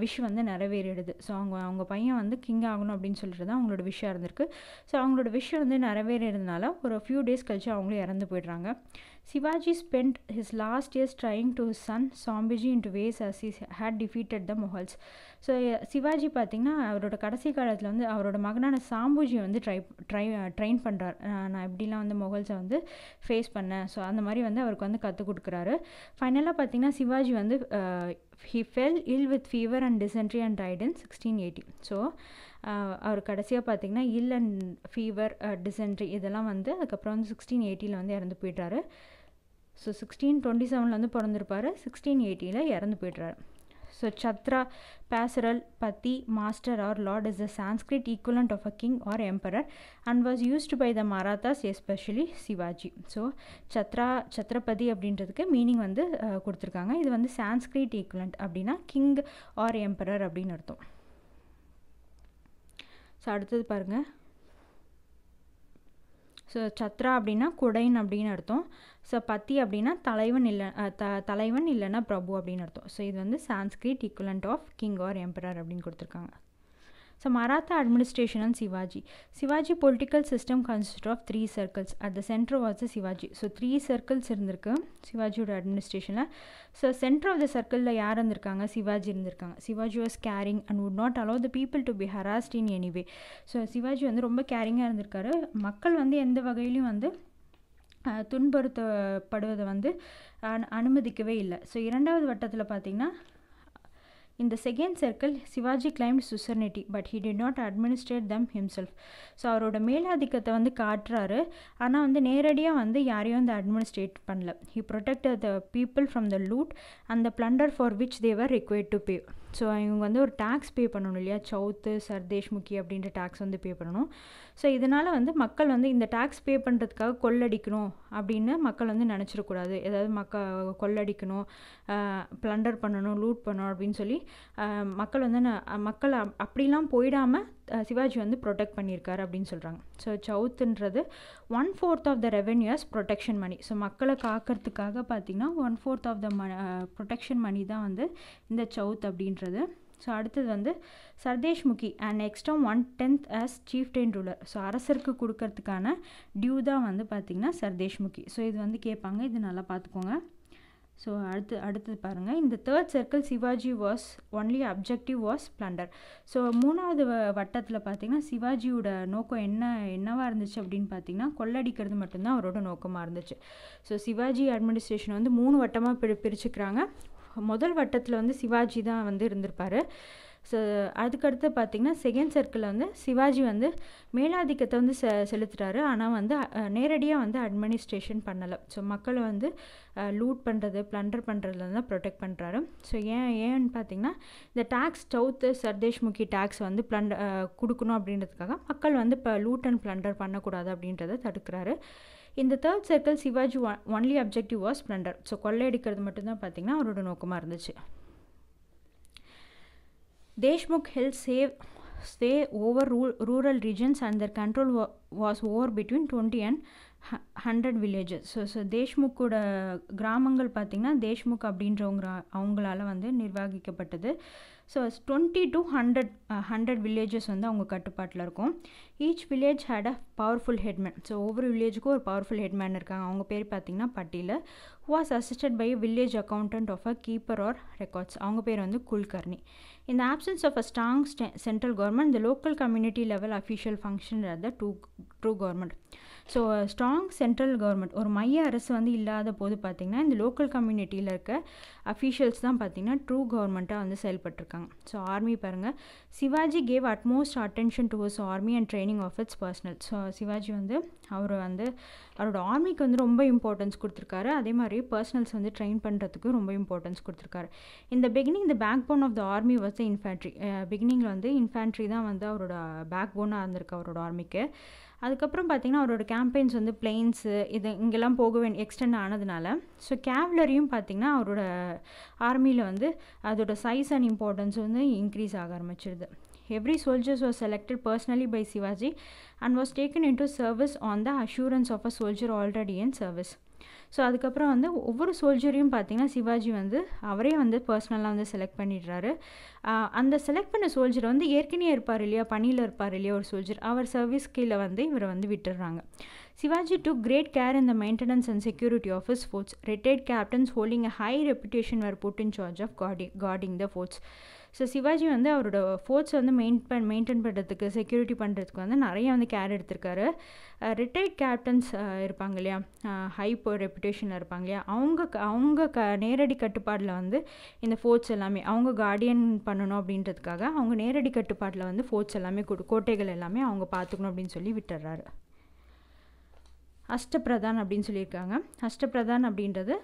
விஷ் வந்து நிறைவேறிடுது. ஸோ அவங்க அவங்க பையன் வந்து கிங் ஆகணும் அப்படின்னு சொல்லிட்டு தான் அவங்களோட விஷயம் இருந்திருக்கு. ஸோ அவங்களோட விஷயம் வந்து நிறைவேறதுனால ஒரு ஃபியூ டேஸ் கழிச்சு அவங்களும் இறந்து போயிடுறாங்க. Shivaji spend his last years trying to his son Sambhaji into ways as he had defeated the Mughals. So Shivaji பார்த்திங்கன்னா அவரோட கடைசி காலத்தில் வந்து அவரோட மகனான சாம்புஜி வந்து ட்ரை ட்ரை ட்ரெயின் பண்ணுறார் நான் எப்படிலாம் வந்து முகல்ஸை வந்து ஃபேஸ் பண்ணேன். ஸோ அந்த மாதிரி வந்து அவருக்கு வந்து கற்றுக் கொடுக்குறாரு. ஃபைனலாக பார்த்திங்கன்னா சிவாஜி வந்து he fell ill with fever and dysentery and died in sixteen eighty so அவர் கடைசியாக பார்த்தீங்கன்னா இல் அண்ட் ஃபீவர் டிசென்ட்ரி இதெல்லாம் வந்து அதுக்கப்புறம் வந்து சிக்ஸ்டீன் எயிட்டியில் வந்து இறந்து போயிட்டாரு ஸோ சிக்ஸ்டீன் டுவெண்ட்டி செவனில் வந்து பிறந்திருப்பாரு. சிக்ஸ்டீன் எயிட்டியில் இறந்து போயிடுறாரு. So Chhatrapati master or lord is the Sanskrit equivalent of a king or emperor and was used by the Marathas especially Shivaji so Chatra Chhatrapati அப்படின்றதுக்கு மீனிங் வந்து கொடுத்துருக்காங்க. இது வந்து சான்ஸ்கிரிட் ஈக்குவலண்ட் அப்படின்னா கிங் ஆர் எம்பரர் அப்படின்னு அர்த்தம். ஸோ அடுத்தது பாருங்கள் ஸோ சத்ரா அப்படின்னா குடைன் அப்படின்னு அர்த்தம். ஸோ பத்தி அப்படின்னா தலைவன் இல்லை த தலைவன் இல்லைன்னா பிரபு அப்படின்னு அர்த்தம். ஸோ இது வந்து Sanskrit equivalent of king or emperor அப்படின்னு கொடுத்துருக்காங்க. So Maratha administration and Shivaji Shivaji political system consist of three circles at the centre was the Shivaji so three circles இருந்திருக்கு சிவாஜியோட அட்மினிஸ்ட்ரேஷனில் ஸோ சென்டர் ஆஃப் த சர்க்கிளில் யார் இருந்திருக்காங்க? சிவாஜி இருந்திருக்காங்க. Shivaji was caring and would not allow the people to be harassed in anyway so Shivaji வந்து ரொம்ப கேரிங்காக இருந்திருக்காரு. மக்கள் வந்து எந்த வகையிலையும் வந்து துன்புறுத்தப்படுவதை வந்து அனு அனுமதிக்கவே இல்லை. ஸோ இரண்டாவது வட்டத்தில் பார்த்திங்கன்னா இந்த second circle Shivaji claim suzerainty but but he not administrate them them himself. ஸோ அவரோட மேலாதிக்கத்தை வந்து காட்டுறாரு ஆனால் வந்து நேரடியாக வந்து யாரையும் வந்து அட்மினிஸ்ட்ரேட் பண்ணல he protect the people from the loot அந்த plunder for which they were required to pay so இவங்க வந்து ஒரு டேக்ஸ் பே பண்ணணும் இல்லையா? சவுத்து சர்தேஷ்முகி அப்படின்ற டேக்ஸ் வந்து பே பண்ணணும். ஸோ இதனால் வந்து மக்கள் வந்து இந்த டேக்ஸ் பே பண்ணுறதுக்காக கொள்ளடிக்கணும் அப்படின்னு மக்கள் வந்து நினச்சிடக்கூடாது. ஏதாவது மக்க கொள்ளடிக்கணும் ப்ளண்டர் பண்ணணும் லூட் பண்ணணும் அப்படின்னு சொல்லி மக்கள் வந்து ந- மக்கள் அப்படிலாம் போயிடாமல் சிவாஜி வந்து ப்ரொடெக்ட் பண்ணியிருக்காரு அப்படின்னு சொல்கிறாங்க so சவுத்துன்றது one fourth of the revenues protection money so மக்களை காக்கிறதுக்காக பார்த்தீங்கன்னா ஒன் ஃபோர்த் ஆஃப் த ம ப்ரொடெக்ஷன் மணி தான் வந்து இந்த சவுத் அப்படின்றது. ஸோ அடுத்தது வந்து Sardeshmukhi and next one tenth as chief ten ruler so அரசருக்கு கொடுக்கறதுக்கான டியூ தான் வந்து பார்த்திங்கன்னா சர்தேஷ்முகி. ஸோ இது வந்து கேட்பாங்க இது நல்லா பார்த்துக்கோங்க. ஸோ அடுத்து அடுத்தது பாருங்கள் இந்த third circle Shivaji was only objective was plunder so மூணாவது வ- வட்டத்தில் பார்த்தீங்கன்னா சிவாஜியோட நோக்கம் என்ன என்னவாக இருந்துச்சு அப்படின்னு பார்த்தீங்கன்னா கொள்ளடிக்கிறது மட்டும்தான் அவரோட நோக்கமாக இருந்துச்சு. ஸோ சிவாஜி அட்மினிஸ்ட்ரேஷன் வந்து மூணு வட்டமாக பிரி பிரிச்சுக்கிறாங்க. முதல் வட்டத்தில் வந்து சிவாஜி தான் வந்து இருந்திருப்பார். ஸோ அதுக்கடுத்து பார்த்திங்கன்னா செகண்ட் சர்க்கிளில் வந்து சிவாஜி வந்து மேலாதிக்கத்தை வந்து செ செலுத்துறாரு. ஆனால் வந்து நேரடியாக வந்து அட்மினிஸ்ட்ரேஷன் பண்ணலை. ஸோ மக்களை வந்து லூட் பண்ணுறது ப்ளண்டர் பண்ணுறதுல தான் ப்ரொடெக்ட் பண்ணுறாரு ஸோ ஏன் ஏன்னு பார்த்தீங்கன்னா இந்த டேக்ஸ் சவுத்து சர்தேஷ்முகி டேக்ஸ் வந்து பிளண்ட கொடுக்கணும் அப்படின்றதுக்காக மக்கள் வந்து இப்போ லூட் அண்ட் பிளண்டர் பண்ணக்கூடாது அப்படின்றத தடுக்கிறாரு. இந்த third circle Shivaji only objective was plunder so கொள்ளையடிக்கிறது மட்டும்தான் பார்த்தீங்கன்னா அவரோட நோக்கமாக இருந்துச்சு. Deshmukh held sway stay over ரூ rural regions and their control was over between twenty and hundred villages. So so தேஷ்முக்கோட கிராமங்கள் பார்த்திங்கன்னா தேஷ்முக் அப்படின்றவங்க அவங்களால வந்து நிர்வகிக்கப்பட்டது. So twenty to hundred hundred villages வந்து அவங்க கட்டுப்பாட்டில் இருக்கும். Each village had a powerful headman so ஒவ்வொரு வில்லேஜுக்கும் ஒரு பவர்ஃபுல் ஹெட்மேன் இருக்காங்க. அவங்க பேர் பார்த்திங்கன்னா பட்டியில். Was assisted by village accountant of a keeper or records அவங்க பேர் வந்து குல்கர்னி இந்த absence of a strong central government இந்த local community level official function the to true government so strong central government ஒரு மைய அரசு வந்து இல்லாத போது பார்த்திங்கன்னா இந்த லோக்கல் கம்யூனிட்டியில் இருக்க அஃபீஷியல்ஸ் தான் பார்த்திங்கன்னா ட்ரூ கவர்மெண்ட்டாக வந்து செயல்பட்டுருக்காங்க. ஸோ ஆர்மி பாருங்கள் Shivaji gave utmost attention to army and training of its personnel so Shivaji வந்து அவர் வந்து அவரோட ஆர்மிக்கு வந்து ரொம்ப இம்பார்ட்டன்ஸ் கொடுத்துருக்காரு. அதே மாதிரி பர்சனல்ஸ் வந்து ட்ரெயின் பண்ணுறதுக்கு ரொம்ப இம்பார்ட்டன்ஸ் கொடுத்துருக்காரு. இந்த பிகினிங் இந்த backbone of the army was the infantry பிகினிங்கில் வந்து இன்ஃபேண்ட்ரி தான் வந்து அவரோட பேக் போனாக இருந்திருக்கு அவரோட ஆர்மிக்கு அதுக்கப்புறம் பார்த்திங்கன்னா அவரோட கேம்பெயின்ஸ் வந்து பிளெயின்ஸு இது இங்கெல்லாம் போக வேண்டிய எக்ஸ்டெண்ட் ஆனதுனால. ஸோ கேவ்லரியும் பார்த்திங்கன்னா அவரோட ஆர்மியில் வந்து அதோட சைஸ் அண்ட் இம்பார்ட்டன்ஸ் வந்து இன்க்ரீஸ் ஆக ஆரம்பிச்சிருது. Every soldiers was selected personally by Shivaji and was taken into service on the assurance of a soldier already in service so அதுக்கப்புறம் வந்து ஒவ்வொரு சோல்ஜரையும் பார்த்தீங்கன்னா சிவாஜி வந்து அவரே வந்து பர்சனலாக வந்து செலக்ட் பண்ணிடுறாரு. அந்த செலக்ட் பண்ண சோல்ஜர் வந்து ஏற்கனவே இருப்பார் இல்லையா? பணியில் இருப்பார் இல்லையா ஒரு சோல்ஜர் அவர் சர்வீஸ் கீழே வந்து இவரை வந்து விட்டுடுறாங்க. Shivaji to great care in the maintenance and security of his forts retired captains holding a high reputation were put in charge of காடி guarding the forts so Shivaji வந்து அவரோட ஃபோர்ட்ஸ் வந்து main maintain பண்ணுறதுக்கு security பண்ணுறதுக்கு வந்து நிறைய வந்து care எடுத்திருக்காரு. ரிட்டையர்ட் கேப்டன்ஸ் இருப்பாங்க இல்லையா? ஹை ரெப்புடேஷனில் இருப்பாங்க இல்லையா? அவங்க அவங்க க நேரடி கட்டுப்பாடில் வந்து இந்த ஃபோர்ட்ஸ் எல்லாமே அவங்க கார்டியன் பண்ணணும் அப்படின்றதுக்காக அவங்க நேரடி கட்டுப்பாட்டில் வந்து ஃபோர்ட்ஸ் எல்லாமே கோட்டைகள் எல்லாமே அவங்க பார்த்துக்கணும் அப்படின்னு சொல்லி விட்டுறாரு. அஷ்டபிரதான் அப்படின்னு சொல்லியிருக்காங்க. அஷ்டபிரதான் அப்படின்றது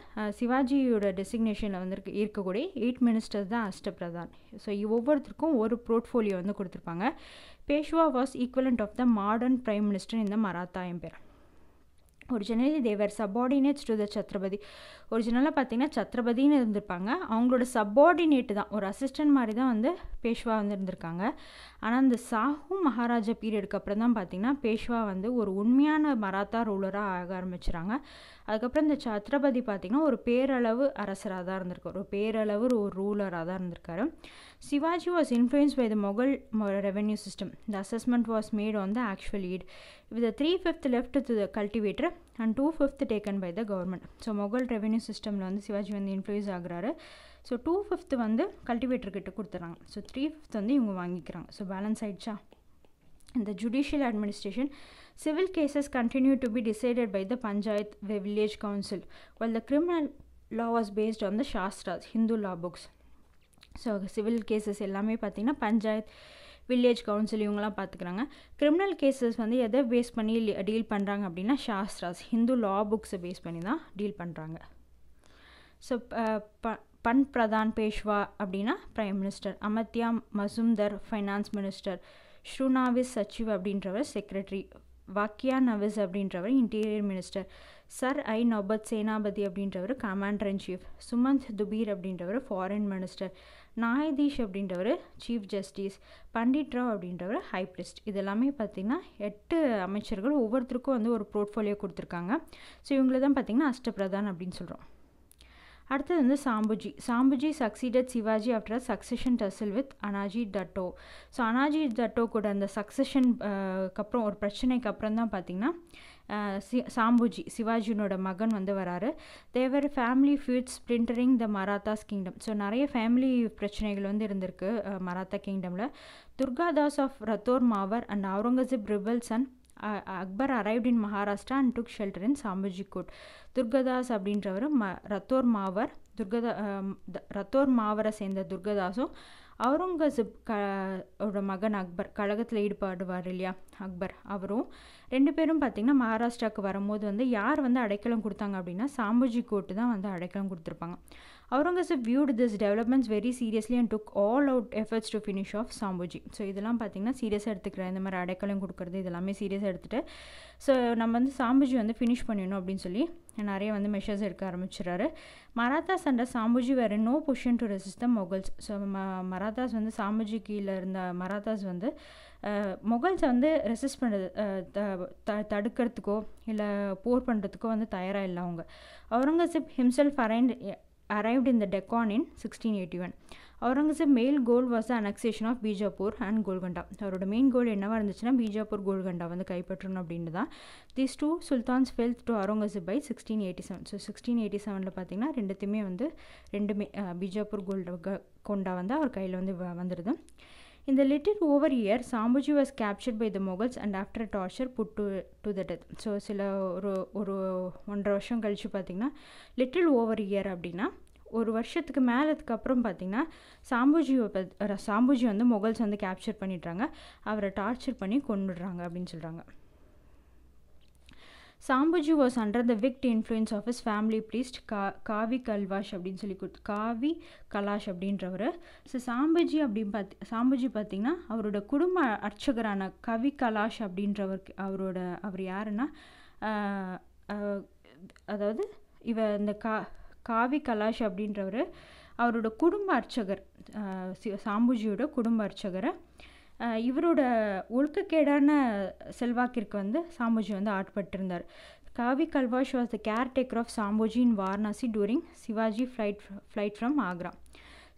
சிவாஜியோட டெசிக்னேஷனில் வந்துருக்கு இருக்கக்கூடிய எயிட் மினிஸ்டர்ஸ் தான் அஷ்டபிரதான். ஸோ ஒவ்வொருத்தருக்கும் ஒரு போர்ட்ஃபோலியோ வந்து கொடுத்துருப்பாங்க. Peshwa was equivalent of the modern prime minister இந்த Maratha empire originally they were subordinates to the Chhatrapati ஒரிஜினலாக பார்த்தீங்கன்னா சத்ரபதினு இருந்திருப்பாங்க. அவங்களோட சப்பார்டினேட்டு தான். ஒரு அசிஸ்டன்ட் மாதிரி தான் வந்து பேஷ்வா வந்து இருந்திருக்காங்க. ஆனால் அந்த சாஹூ மகாராஜா பீரியடுக்கு அப்புறம் தான் பார்த்திங்கன்னா பேஷ்வா வந்து ஒரு உண்மையான மராத்தா ரூலராக ஆக ஆரம்பிச்சுறாங்க. அதுக்கப்புறம் இந்த சத்ரபதி பார்த்திங்கன்னா ஒரு பேரளவு அரசராக தான் இருந்திருக்காரு. ஒரு பேரளவு ஒரு ரூலராக தான் இருந்திருக்காரு. Shivaji was influence by the Mughal revenue system the assessment was made on the actual yield with three fifth left to the cultivator and two fifth taken by the government so Mughal revenue சிஸ்டமில் வந்து சிவாஜி வந்து influence ஆகுறாரு. So two fifth வந்து கல்டிவேட்டர்கிட்ட கொடுத்துறாங்க. So three fifth வந்து இவங்க வாங்கிக்கிறாங்க. So balance ஆயிடுச்சா? இந்த judicial administration civil cases continue to be decided by the panchayat village council while the criminal law was based on the shastras hindu law books. So civil cases எல்லாமே பார்த்திங்கன்னா panchayat village council இவங்களாம் பார்த்துக்குறாங்க. Criminal cases வந்து எதை base பண்ணி deal பண்ணுறாங்க அப்படின்னா சாஸ்திராஸ் ஹிந்து லா புக்ஸை பேஸ் பண்ணி தான் டீல் பண்ணுறாங்க ஸோ ப பன் பிரதான் பேஷ்வா அப்படின்னா prime minister Amatya Majumdar finance minister Surnavis Sachiv அப்படின்றவர் செக்ரட்டரி வாக்கியா நவிஸ் அப்படின்றவர் இன்டீரியர் மினிஸ்டர் சர் ஐ நொபத் சேனாபதி அப்படின்றவர் commander in chief Sumant Dabir அப்படின்றவர் ஃபாரின் மினிஸ்டர் நாயதீஷ் அப்படின்றவர் சீஃப் ஜஸ்டிஸ் பண்டிட் ராவ் அப்படின்றவர் ஹை பிரிஸ்ட் இதெல்லாமே பார்த்திங்கன்னா எட்டு அமைச்சர்கள் ஒவ்வொருத்தருக்கும் வந்து ஒரு போர்ட்ஃபோலியோ கொடுத்துருக்காங்க. ஸோ இவங்கள தான் பார்த்திங்கன்னா அஷ்டபிரதான் அப்படின்னு சொல்கிறோம் அடுத்தது வந்து Sambhaji. Sambhaji succeeded Shivaji after succession tussle with Anaji Datto so Anaji Datto கூட அந்த சக்சஷன் அப்புறம் ஒரு பிரச்சனைக்கு அப்புறம் தான் பார்த்திங்கன்னா சி சாம்புஜி சிவாஜினோட மகன் வந்து வராரு. There were family feuds splintering the Marathas kingdom so நிறைய ஃபேமிலி பிரச்சனைகள் வந்து இருந்திருக்கு Maratha கிங்டமில் Durgadas of Rathore Marwar and Aurangzeb rebels and Akbar arrived in Maharashtra and took shelter in Sambhaji court Durgadas அப்படின்றவர் ம ரத்தோர் மாவர் துர்கதா ரத்தோர் மாவரை சேர்ந்த துர்கதாஸும் அவுரங்கசீப் க ஓட மகன் அக்பர் கழகத்தில் ஈடுபாடுவார் இல்லையா அக்பர். அவரும் ரெண்டு பேரும் பார்த்திங்கன்னா மகாராஷ்டிராவுக்கு வரும்போது வந்து யார் வந்து அடைக்கலம் கொடுத்தாங்க அப்படின்னா சாம்புஜி கோட்டு தான் வந்து அடைக்கலம் கொடுத்துருப்பாங்க. Aurangzeb viewed this developments very seriously and took all out efforts to finish off Sambhaji so இதெல்லாம் பார்த்திங்கன்னா சீரியஸாக எடுத்துக்கிறேன். இந்த மாதிரி அடைக்கலம் கொடுக்குறது இதெல்லாமே சீரியஸாக எடுத்துகிட்டு ஸோ நம்ம வந்து சாம்புஜி வந்து ஃபினிஷ் பண்ணிடணும் அப்படின்னு சொல்லி நிறைய வந்து மெஷர்ஸ் எடுக்க ஆரம்பிச்சிடறாரு. Marathas under Sambhaji were no position to resist the Mughals so ம மராத்தாஸ் வந்து சாம்புஜி கீழே இருந்த மராத்தாஸ் வந்து மொகல்ஸை வந்து ரெசிஸ்ட் பண்ணுறது த தடுக்கிறதுக்கோ இல்லை போர் பண்ணுறதுக்கோ வந்து தயாராக இல்லை அவங்க. Aurangzeb himself arrived arrived in the Deccan in sixteen eighty one Aurangzeb main goal was the annexation of Bijapur and Golconda அவரோட மெயின் கோல் என்னவாக இருந்துச்சுன்னா பீஜாப்பூர் கோல்கண்டா வந்து கைப்பற்றணும் அப்படின்னு தான் these two sultans fell to Aurangzeb by sixteen eighty seven so sixteen eighty செவனில் பார்த்தீங்கன்னா ரெண்டுத்தையுமே வந்து ரெண்டுமே பீஜாப்பூர் கோல்ட கொண்டா வந்து அவர் கையில் வந்து வந்துடுது இந்த little over year Sambhaji was captured by the Mughals and after torture put to to the death so சில ஒரு ஒரு ஒன்றரை வருஷம் கழித்து பார்த்திங்கன்னா லிட்டில் ஓவர் இயர் அப்படின்னா ஒரு வருஷத்துக்கு மேலதுக்கு அப்புறம் பார்த்திங்கன்னா சாம்புஜியை சாம்புஜி வந்து மொகல்ஸ் வந்து கேப்சர் பண்ணிடுறாங்க. அவரை டார்ச்சர் பண்ணி கொண்டுடுறாங்க அப்படின்னு சொல்கிறாங்க Sambhaji was under the wicked influence of his family priest கா காவி கல்வாஷ் அப்படின்னு சொல்லி கொடுத்து காவி கலாஷ் அப்படின்றவர். ஸோ சாம்புஜி அப்படின்னு பார்த்து சாம்புஜி பார்த்திங்கன்னா அவரோட குடும்ப அர்ச்சகரான கவி கலாஷ் அப்படின்றவருக்கு அவரோட அவர் யாருன்னா அதாவது இவ இந்த கா காவி கலாஷ் அப்படின்றவர் அவரோட குடும்ப அர்ச்சகர் சாம்புஜியோட குடும்ப அர்ச்சகரை இவரோட ஒழுக்கக்கேடான செல்வாக்கிற்கு வந்து சாம்புஜி வந்து ஆட்பட்டிருந்தார். Kavi Kalash was the caretaker of Sambhaji in Varanasi during Shivaji flight flight from Agra.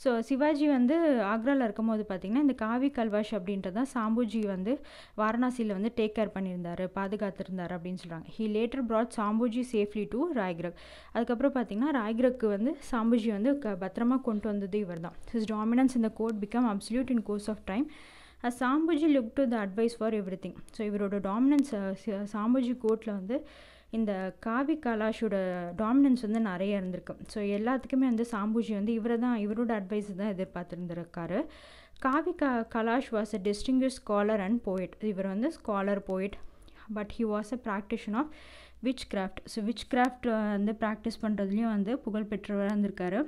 So Shivaji வந்து ஆக்ராவில் இருக்கும்போது பார்த்திங்கன்னா இந்த காவி கல்வாஷ் அப்படின்றது தான் சாம்புஜி வந்து வாரணாசியில் வந்து டேக் கேர் பண்ணியிருந்தார் பாதுகாத்திருந்தார் அப்படின்னு சொல்கிறாங்க he later brought Sambhaji safely to Raigad. அதுக்கப்புறம் பார்த்திங்கன்னா ராய்கிரக்கு வந்து சாம்புஜி வந்து க பத்திரமா கொண்டு வந்தது இவர் தான் his dominance in the court became absolute in course of time Sambhaji looked to the advice for everything so இவரோட டாமினன்ஸ் சாம்புஜி கோர்ட்டில் வந்து இந்த காவி கலாஷோட டாமினன்ஸ் வந்து நிறைய இருந்திருக்கு. ஸோ எல்லாத்துக்குமே வந்து சாம்புஜி வந்து இவரை தான் இவரோட அட்வைஸ் தான் எதிர்பார்த்துருந்துருக்காரு. காவி க Kalash was a distinguish scholar and poet இவர் வந்து scholar poet but he was a practitioner of witchcraft so witchcraft வந்து ப்ராக்டிஸ் பண்ணுறதுலையும் வந்து புகழ்பெற்றவராக இருந்திருக்காரு.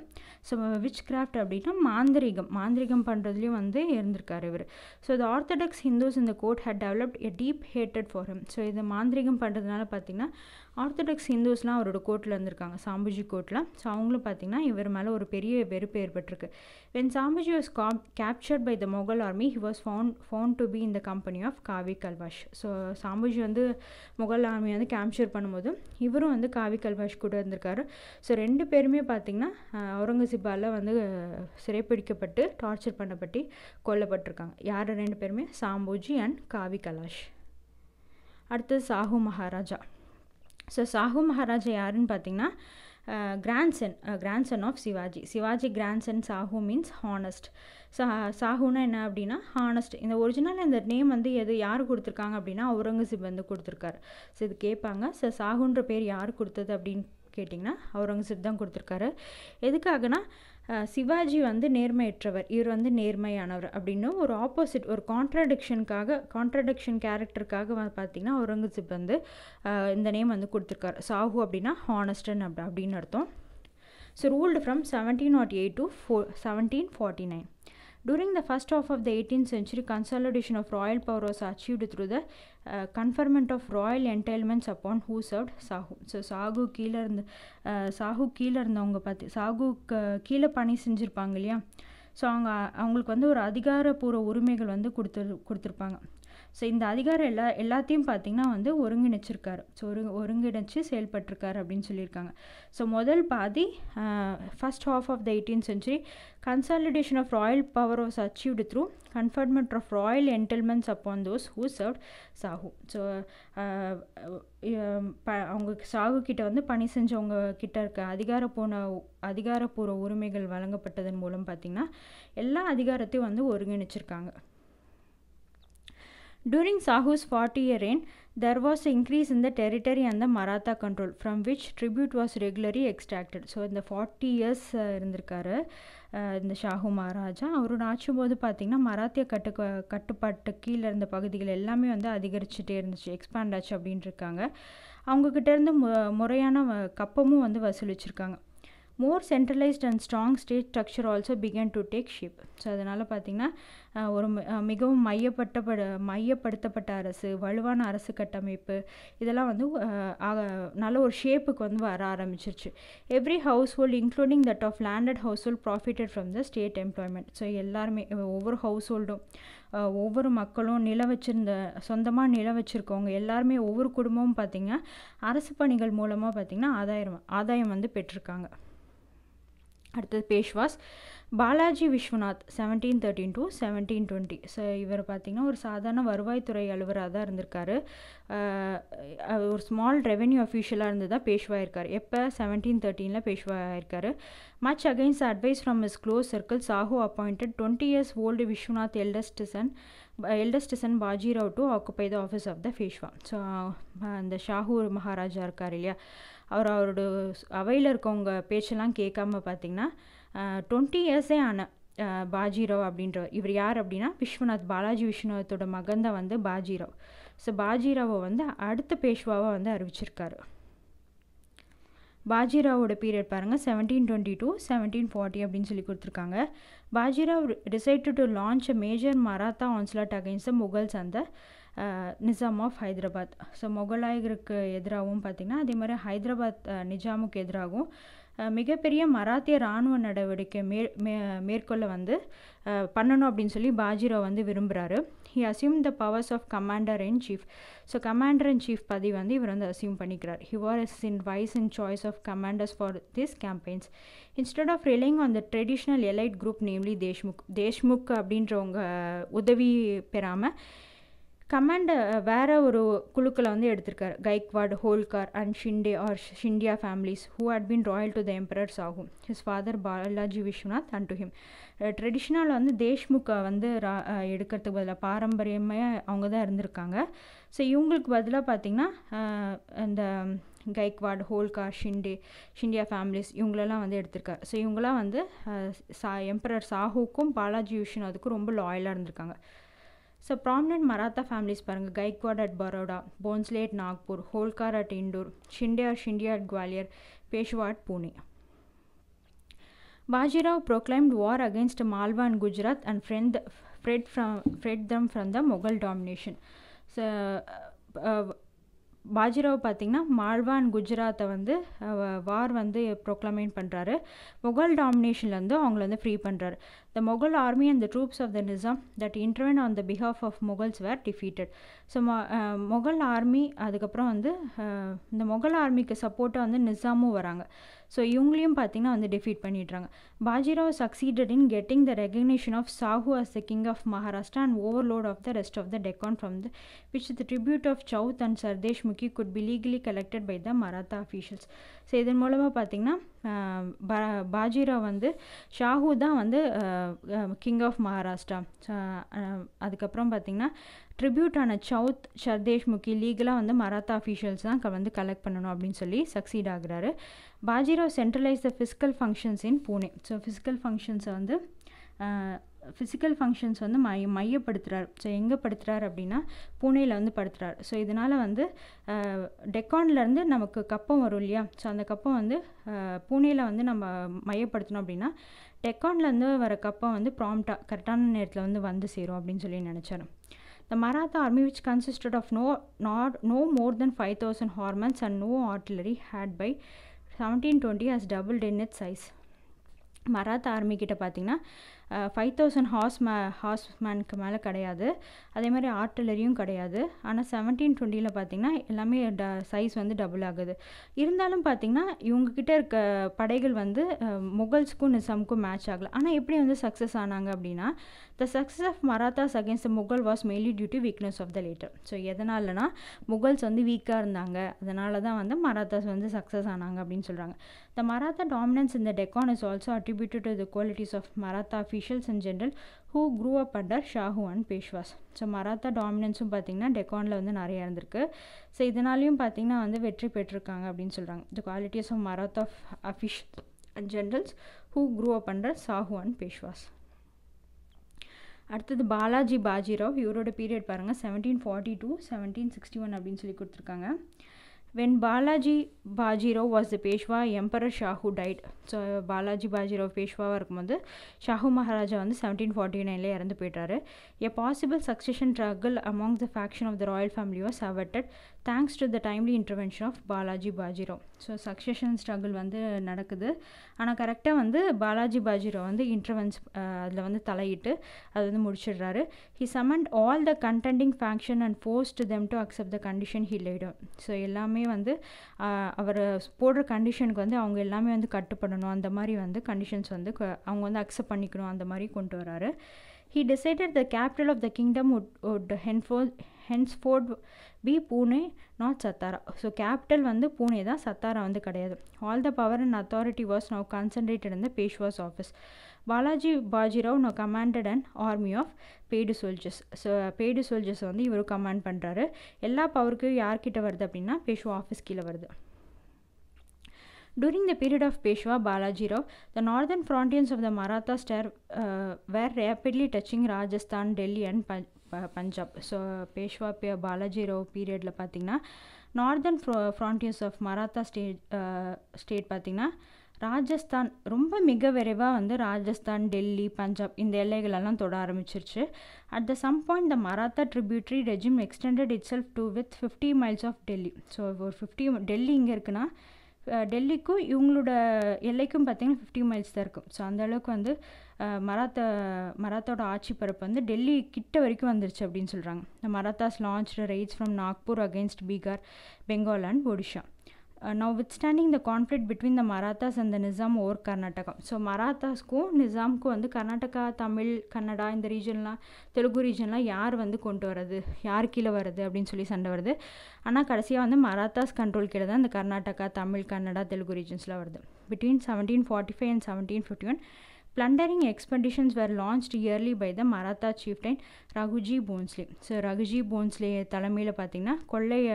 ஸோ விச் கிராஃப்ட் அப்படின்னா மாந்திரிகம். மாந்திரிகம் பண்ணுறதுலையும் வந்து இருந்திருக்காரு இவர். So the orthodox Hindus in the court had developed a deep hated for him so இது மாந்திரிகம் பண்ணுறதுனால பார்த்திங்கன்னா ஆர்த்தடாக்ஸ் ஹிந்துஸ்லாம் அவரோட கோர்ட்டில் இருந்திருக்காங்க சாம்புஜி கோர்ட்டில் ஸோ அவங்களும் பார்த்திங்கன்னா இவர் மேலே ஒரு பெரிய வெறுப்பு ஏற்பட்டிருக்கு. வென் சாம்புஜி வாஸ் கா captured by the Mughal army he was found found to be in the company of Kavi Kalash so Sambhaji வந்து முகல் ஆர்மி வந்து கேப்சர் பண்ணும்போது இவரும் வந்து காவி கல்வாஷ் கூட இருந்திருக்காரு. ஸோ ரெண்டு பேருமே பார்த்திங்கன்னா அவுரங்கசீப்பால் வந்து சிறைப்பிடிக்கப்பட்டு டார்ச்சர் பண்ணப்பட்டு கொல்லப்பட்டிருக்காங்க. யார் ரெண்டு பேருமே? சாம்பூஜி அண்ட் காவி கலாஷ் அடுத்தது சாஹு மகாராஜா. ஸோ சாஹு மகாராஜா யாருன்னு பார்த்தீங்கன்னா grandson grandson of Shivaji Shivaji grandson Shahu means honest சா சாஹூனா என்ன அப்படின்னா ஹானஸ்ட் இந்த ஒரிஜினல் இந்த நேம் வந்து எது யார் கொடுத்துருக்காங்க அப்படின்னா அவுரங்கசீப் வந்து கொடுத்துருக்காரு. ஸோ இது கேட்பாங்க. ஸோ சாஹூன்ற பேர் யார் கொடுத்தது அப்படின்னு கேட்டிங்கன்னா அவுரங்கசீப் தான் கொடுத்துருக்காரு. எதுக்காகனா சிவாஜி வந்து நேர்மையற்றவர் இவர் வந்து நேர்மையானவர் அப்படின்னு ஒரு ஆப்போசிட் ஒரு கான்ட்ரடிக்ஷனுக்காக கான்ட்ரடிக்ஷன் கேரக்டருக்காக பார்த்தீங்கன்னா ஒரங்கசீப் வந்து இந்த நேம் வந்து கொடுத்துருக்காரு. சாஹு அப்படின்னா ஹானஸ்டன் அப்படி அப்படின்னு அர்த்தம். So ruled from seventeen nought eight to ஃபோ seventeen forty nine During the first half of the 18th century, consolidation of royal power was achieved through the uh, conferment of royal entailments upon who served Sahu. So Sahoo கீழே இருந்து சாகு கீழே இருந்தவங்க பார்த்து சாகு கீழே பணி செஞ்சுருப்பாங்க இல்லையா ஸோ அவங்க அவங்களுக்கு வந்து ஒரு அதிகாரப்பூர்வ உரிமைகள் வந்து கொடுத்து கொடுத்துருப்பாங்க ஸோ இந்த அதிகாரம் எல்லா எல்லாத்தையும் பார்த்திங்கன்னா வந்து ஒருங்கிணைச்சிருக்காரு. ஸோ ஒரு ஒருங்கிணைச்சு செயல்பட்டிருக்காரு அப்படின்னு சொல்லியிருக்காங்க. ஸோ முதல் பாதி first half of the eighteen century consolidation of royal power was achieved through conferment of royal entitlements upon those who serve Shahu so அவங்க சாகு கிட்ட வந்து பணி செஞ்சவங்க கிட்ட இருக்க அதிகாரப்பூர்ண அதிகாரப்பூர்வ உரிமைகள் வழங்கப்பட்டதன் மூலம் பார்த்திங்கன்னா எல்லா அதிகாரத்தையும் வந்து ஒருங்கிணைச்சிருக்காங்க. During Sahu's 40 year reign, there was an increase in the territory and the Maratha control, from which tribute was regularly extracted. So இந்த ஃபார்ட்டி இயர்ஸ் uh, இருந்திருக்காரு uh, இந்த ஷாஹு மகாராஜா அவரோட ஆட்சி போது பார்த்திங்கன்னா மராத்திய கட்டு கட்டுப்பாட்டு கீழே இருந்த பகுதிகள் எல்லாமே வந்து அதிகரிச்சுட்டே இருந்துச்சு எக்ஸ்பேண்ட் ஆச்சு அப்படின்ட்டு இருக்காங்க. அவங்கக்கிட்டேருந்து மு முறையான கப்பமும் வந்து வசூலிச்சிருக்காங்க. More centralised and strong state structure also began to take shape so அதனால் பார்த்திங்கன்னா ஒரு மிகவும் மையப்பட்டப்பட மையப்படுத்தப்பட்ட அரசு வலுவான அரசு கட்டமைப்பு இதெல்லாம் வந்து நல்ல ஒரு ஷேப்புக்கு வந்து வர ஆரம்பிச்சிருச்சு. Every household including that of landed household profited from the state employment so எல்லாருமே ஒவ்வொரு ஹவுஸ் ஹோல்டும் ஒவ்வொரு மக்களும் நில வச்சிருந்த சொந்தமாக நில வச்சுருக்கவங்க எல்லாருமே ஒவ்வொரு குடும்பமும் பார்த்திங்கன்னா அரசு பணிகள் மூலமாக பார்த்திங்கன்னா ஆதாயம் ஆதாயம் வந்து பெற்றிருக்காங்க. அடுத்தது Peshwas. Balaji Vishwanath seventeen thirteen to seventeen twenty so இவர் பார்த்திங்கன்னா ஒரு சாதாரண வருவாய்த்துறை அலுவலராக தான் இருந்திருக்காரு. ஒரு ஸ்மால் ரெவென்யூ அஃபீஷியலாக இருந்து தான் பேஷ்வா இருக்கார். எப்போ? செவன்டீன் தேர்ட்டீனில் பேஷ்வா இருக்கார் much against advice from his close circle Shahu appointed twenty years old Vishwanath eldest son eldest son Bajirao to occupy the office of the Peshwa so அந்த ஷாஹூர் மகாராஜா இருக்கார் இல்லையா? அவர் அவரோட அவையில் இருக்கவங்க பேச்செல்லாம் கேட்காம பார்த்திங்கன்னா டுவெண்ட்டி இயர்ஸே ஆன பாஜிராவ் அப்படின்றவர் இவர் யார் அப்படின்னா விஸ்வநாத் பாலாஜி விஸ்வநாத்தோட மகன் தான் வந்து பாஜிராவ். ஸோ பாஜிராவை வந்து அடுத்த பேஷ்வாவை வந்து அறிவிச்சிருக்காரு. பாஜிராவோட பீரியட் பாருங்கள் seventeen twenty to seventeen forty அப்படின்னு சொல்லி கொடுத்துருக்காங்க. Bajirao decide to launch a major Maratha onslaught against the Mughals and the Nizam of Hyderabad. So முகலாயருக்கு எதிராகவும் பார்த்திங்கன்னா அதே மாதிரி ஹைதராபாத் நிஜாமுக்கு எதிராகவும் மிகப்பெரிய மராத்திய இராணுவ நடவடிக்கை மே மே மேற்கொள்ள வந்து பண்ணணும் அப்படின்னு சொல்லி பாஜிராவ் வந்து விரும்புகிறாரு he assume the powers of commander in chief so commander in chief பதவி வந்து இவர் வந்து அசியூம் பண்ணிக்கிறார். He was is in wise in choice of commanders for this campaigns instead of relying on the traditional elite group namely Deshmukh Deshmukh அப்படின்றவங்க உதவி பெறாமல் கமாண்டை வேற ஒரு குழுக்களை வந்து எடுத்திருக்கார். Gaikwad Holkar and Shinde or Scindia families who had been royal to the emperors ஆகும். His father Balaji Vishwanath and to him traditional வந்து தேஷ்முக்கை வந்து ரா எடுக்கிறதுக்கு பதிலாக பாரம்பரியமாக அவங்க தான் இருந்திருக்காங்க. ஸோ இவங்களுக்கு பதிலாக பார்த்திங்கன்னா இந்த கைக்வாட் ஹோல்கார் ஷிண்டே ஷிண்டியா ஃபேமிலிஸ் இவங்களெல்லாம் வந்து எடுத்திருக்காரு. ஸோ இவங்களாம் வந்து சா எம்பரர் சாஹுக்கும் பாலாஜி விஸ்வநாத்துக்கும் ரொம்ப லாயலாக இருந்திருக்காங்க. ஸோ ப்ராமினென்ட் மராத்தா ஃபேமிலிஸ் பாருங்கள் Gaikwad at Baroda Bhonsle at Nagpur Holkar at Indore Shinde or Scindia at Gwalior Peshwa at Pune Bajirao proclaimed war against Malwa and Gujarat and friend, fled, from, fled them from the Mughal domination. So, uh, Bajirao பார்த்திங்கன்னா Malwa and குஜராத்தை வந்து வார் வந்து ப்ரொக்ளமேட் பண்ணுறாரு முகல் டாமினேஷன்லேருந்து அவங்கள வந்து free பண்ணுறாரு the Mughal army and the troops of the Nizam that intervene on the behalf of Mughals were defeated so Mughal army அதுக்கப்புறம் வந்து uh, இந்த முகல் ஆர்மிக்கு சப்போர்ட்டாக வந்து நிசாமும் வராங்க. ஸோ இவங்களையும் பார்த்திங்கன்னா வந்து டிஃபீட் பண்ணிடுறாங்க. Bajirao succeeded in getting the recognition of Shahu as the king of Maharashtra and overlord of the rest of the Deccan from the which the tribute of chauth and sardeshmukhi could be legally collected by the Maratha officials so இதன் மூலமாக பார்த்திங்கன்னா பாஜிராவ் வந்து ஷாஹூ தான் வந்து king of Maharashtra அதுக்கப்புறம் பார்த்திங்கன்னா ட்ரிபியூட்டான south சர்தேஷ் முக்கி லீகலாக வந்து மராத்தா அஃபீஷியல்ஸ் தான் வந்து கலெக்ட் பண்ணணும் அப்படின்னு சொல்லி சக்சீட் ஆகுறாரு. Bajirao centralise the physical functions in Pune so physical ஃபங்க்ஷன்ஸை வந்து ஃபிசிக்கல் ஃபங்க்ஷன்ஸ் வந்து மைய மையப்படுத்துகிறார் ஸோ எங்கே படுத்துகிறார் அப்படின்னா பூனேயில் வந்து படுத்துகிறார் ஸோ இதனால் வந்து டெக்கான்லேருந்து நமக்கு கப்பம் வரும் இல்லையா? ஸோ அந்த கப்பம் வந்து பூனேயில் வந்து நம்ம மையப்படுத்தணும் அப்படின்னா டெக்கான்லேருந்து வர கப்பம் வந்து ப்ராம்ப்டாக கரெக்டான நேரத்தில் வந்து வந்து சேரும் அப்படின்னு சொல்லி நினச்சாரு. The Maratha army, which consisted of no, not, no more than 5,000 horsemen and no had by seventeen twenty has double in size Maratha army கிட்ட பார்த்திங்கன்னா ஃபைவ் தௌசண்ட் ஹார்ஸ் மே ஹார்ஸ் மேனுக்கு மேலே கிடையாது. அதே மாதிரி ஆர்டிலரியும் கிடையாது. ஆனால் செவன்டீன் டுவெண்ட்டியில் பார்த்தீங்கன்னா எல்லாமே ட சைஸ் வந்து டபுள் ஆகுது. இருந்தாலும் பார்த்தீங்கன்னா இவங்கக்கிட்ட இருக்க படைகள் வந்து முகல்ஸ்க்கும் நிசாமுக்கும் மேட்ச் ஆகலை. ஆனால் எப்படி வந்து சக்ஸஸ் ஆனாங்க அப்படின்னா the success of Marathas against the Mughal was mainly due to weakness of the latter so எதனாலனா முகல்ஸ் வந்து வீக்காக இருந்தாங்க. அதனால தான் வந்து மராத்தாஸ் வந்து சக்ஸஸ் ஆனாங்க அப்படின்னு சொல்கிறாங்க the Maratha dominance in the Deccan is also attributed to the qualities of Maratha fee officials in general who grew up under Shahu and Peshwas so Maratha டாமினன்ஸும் பார்த்திங்கன்னா டெக்கானில் வந்து நிறையா இருந்திருக்கு. ஸோ இதனாலையும் பார்த்திங்கன்னா வந்து வெற்றி பெற்றிருக்காங்க அப்படின்னு சொல்கிறாங்க the qualities of Maratha அஃபிஷ் and generals who grew up under Shahu and Peshwas அடுத்தது பாலாஜி பாஜிராவ். இவரோட பீரியட் பாருங்கள் seventeen forty two seventeen sixty one அப்படின்னு சொல்லி கொடுத்துருக்காங்க. When Balaji Bajirao was the Peshwa emperor Shahu died so Balaji Bajirao பேஷ்வாவாக இருக்கும்போது ஷாஹூ மகாராஜா வந்து seventeen forty நைனில் இறந்து போயிட்டாரு. A possible succession struggle among the faction of the royal family was averted thanks to the timely intervention of Balaji Bajirao so succession struggle வந்து நடக்குது. ஆனால் கரெக்டாக வந்து பாலாஜி பாஜிராவ் வந்து இன்டர்வென்ஸ் அதில் வந்து தலையிட்டு அதை வந்து முடிச்சிடுறாரு. He summoned all the contending faction and forced them to accept the condition he laid down so எல்லாமே எல்லாமே வந்து அவர் போடுற கண்டிஷனுக்கு வந்து அவங்க எல்லாமே வந்து கட்டுப்படணும். அந்த மாதிரி வந்து கண்டிஷன்ஸ் வந்து அவங்க வந்து அக்செப்ட் பண்ணிக்கணும். அந்த மாதிரி கொண்டு வராரு. He decided the capital of the kingdom would, would henceforth, henceforth be Pune not Satara. So capital வந்து பூனே தான் சத்தாரா வந்து கிடையாது. All the power and authority was now concentrated in the Peshwa's office Balaji Bajirao now commanded and army of paid soldiers so paid soldiers வந்து இவர் command பண்ணுறாரு எல்லா பவருக்கும் யார்கிட்ட வருது அப்படின்னா பேஷ்வா ஆஃபீஸ் கீழே வருது. During the period of Peshwa Balaji Rao, the northern frontiers of the Maratha star uh, were rapidly touching Rajasthan, Delhi and ப பஞ்சாப் ஸோ பேஷ்வா பே பாலாஜி ராவ் பீரியடில் பார்த்தீங்கன்னா நார்தர்ன் ஃப்ரோ frontiers of Maratha state state பார்த்திங்கன்னா ராஜஸ்தான் ரொம்ப மிக விரைவாக வந்து ராஜஸ்தான் டெல்லி பஞ்சாப் இந்த எல்லைகளெல்லாம் தொட ஆரம்பிச்சிருச்சு. At the some point the Maratha tributary regime extended itself to with fifty miles of Delhi so ஒரு ஃபிஃப்டி டெல்லி இங்கே இருக்குன்னா டெல்லிக்கும் இவங்களோட எல்லைக்கும் பார்த்திங்கன்னா ஃபிஃப்டி மைல்ஸ் தான் இருக்கும். ஸோ அந்த அளவுக்கு வந்து மராத்தா மராத்தாவோட ஆட்சி பரப்பு வந்து டெல்லி கிட்ட வரைக்கும் வந்துருச்சு அப்படின்னு சொல்கிறாங்க இந்த Marathas launch raids from Nagpur against Bihar Bengal and Odisha notwithstanding the conflict between the Marathas and the Nizam over Karnataka so மராத்தாஸ்க்கும் நிசாம்க்கும் வந்து கர்நாடகா தமிழ் கன்னடா இந்த ரீஜன்லாம் தெலுங்கு ரீஜன்லாம் யார் வந்து கொண்டு வர்றது? யார் கீழே வருது அப்படின்னு சொல்லி சண்டை வருது. ஆனால் கடைசியாக வந்து மராத்தாஸ் கண்ட்ரோல் கீழே தான் இந்த கர்நாடகா தமிழ் கன்னடா தெலுங்கு ரீஜன்ஸ்லாம் வருது. Between seventeen forty five and seventeen fifty one plundering expeditions were launched yearly by the Maratha chieftain Raghuji Bhonsle so Raghuji Bhonsle தலைமையில் பார்த்திங்கன்னா கொள்ளைய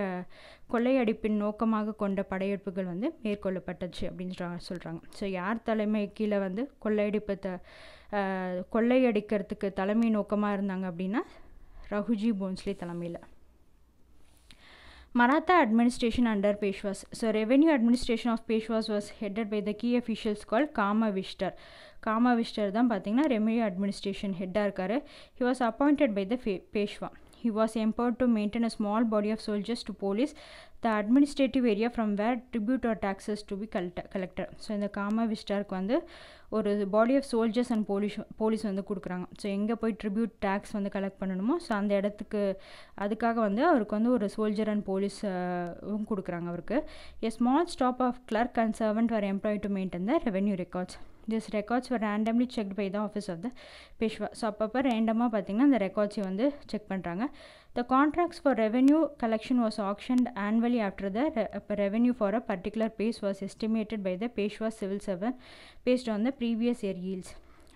கொள்ளையடிப்பின் நோக்கமாக கொண்ட படையெடுப்புகள் வந்து மேற்கொள்ளப்பட்டுச்சு அப்படின்னு சொல்கிறாங்க ஸோ யார் தலைமை கீழே வந்து கொள்ளையடிப்பு த கொள்ளையடிக்கிறதுக்கு தலைமை நோக்கமாக இருந்தாங்க அப்படின்னா ரகுஜி போன்ஸ்லே தலைமையில். Maratha administration under Peshwas. So revenue administration of Peshwas was headed by the key officials called Kama Vishtar. காமா விஷ்டர் தான் பார்த்தீங்கன்னா ரெவென்யூ அட்மினிஸ்ட்ரேஷன் ஹெட்டாக இருக்கார் he was appointed by the ஃபே Peshwa he was empowered to maintain a small body of soldiers to police the administrative area from where tribute or taxes to be collect collector so இந்த காமா விஸ்டாருக்கு வந்து ஒரு body of soldiers and police police வந்து கொடுக்குறாங்க. So எங்கே போய் tribute tax வந்து கலெக்ட் பண்ணணுமோ ஸோ அந்த இடத்துக்கு அதுக்காக வந்து அவருக்கு வந்து ஒரு சோல்ஜர் அண்ட் போலீஸ் கொடுக்குறாங்க அவருக்கு. A small staff of clerk and servant are employ to maintain the revenue records this records were randomly check by the office of the Peshwa so அப்பப்போ ரேண்டமாக பார்த்தீங்கன்னா அந்த ரெக்கார்ட்ஸை வந்து செக் பண்ணுறாங்க the contracts for revenue collection was auctioned annually after the revenue for a particular base was estimated by the Peshwa civil servant based on the previous year yields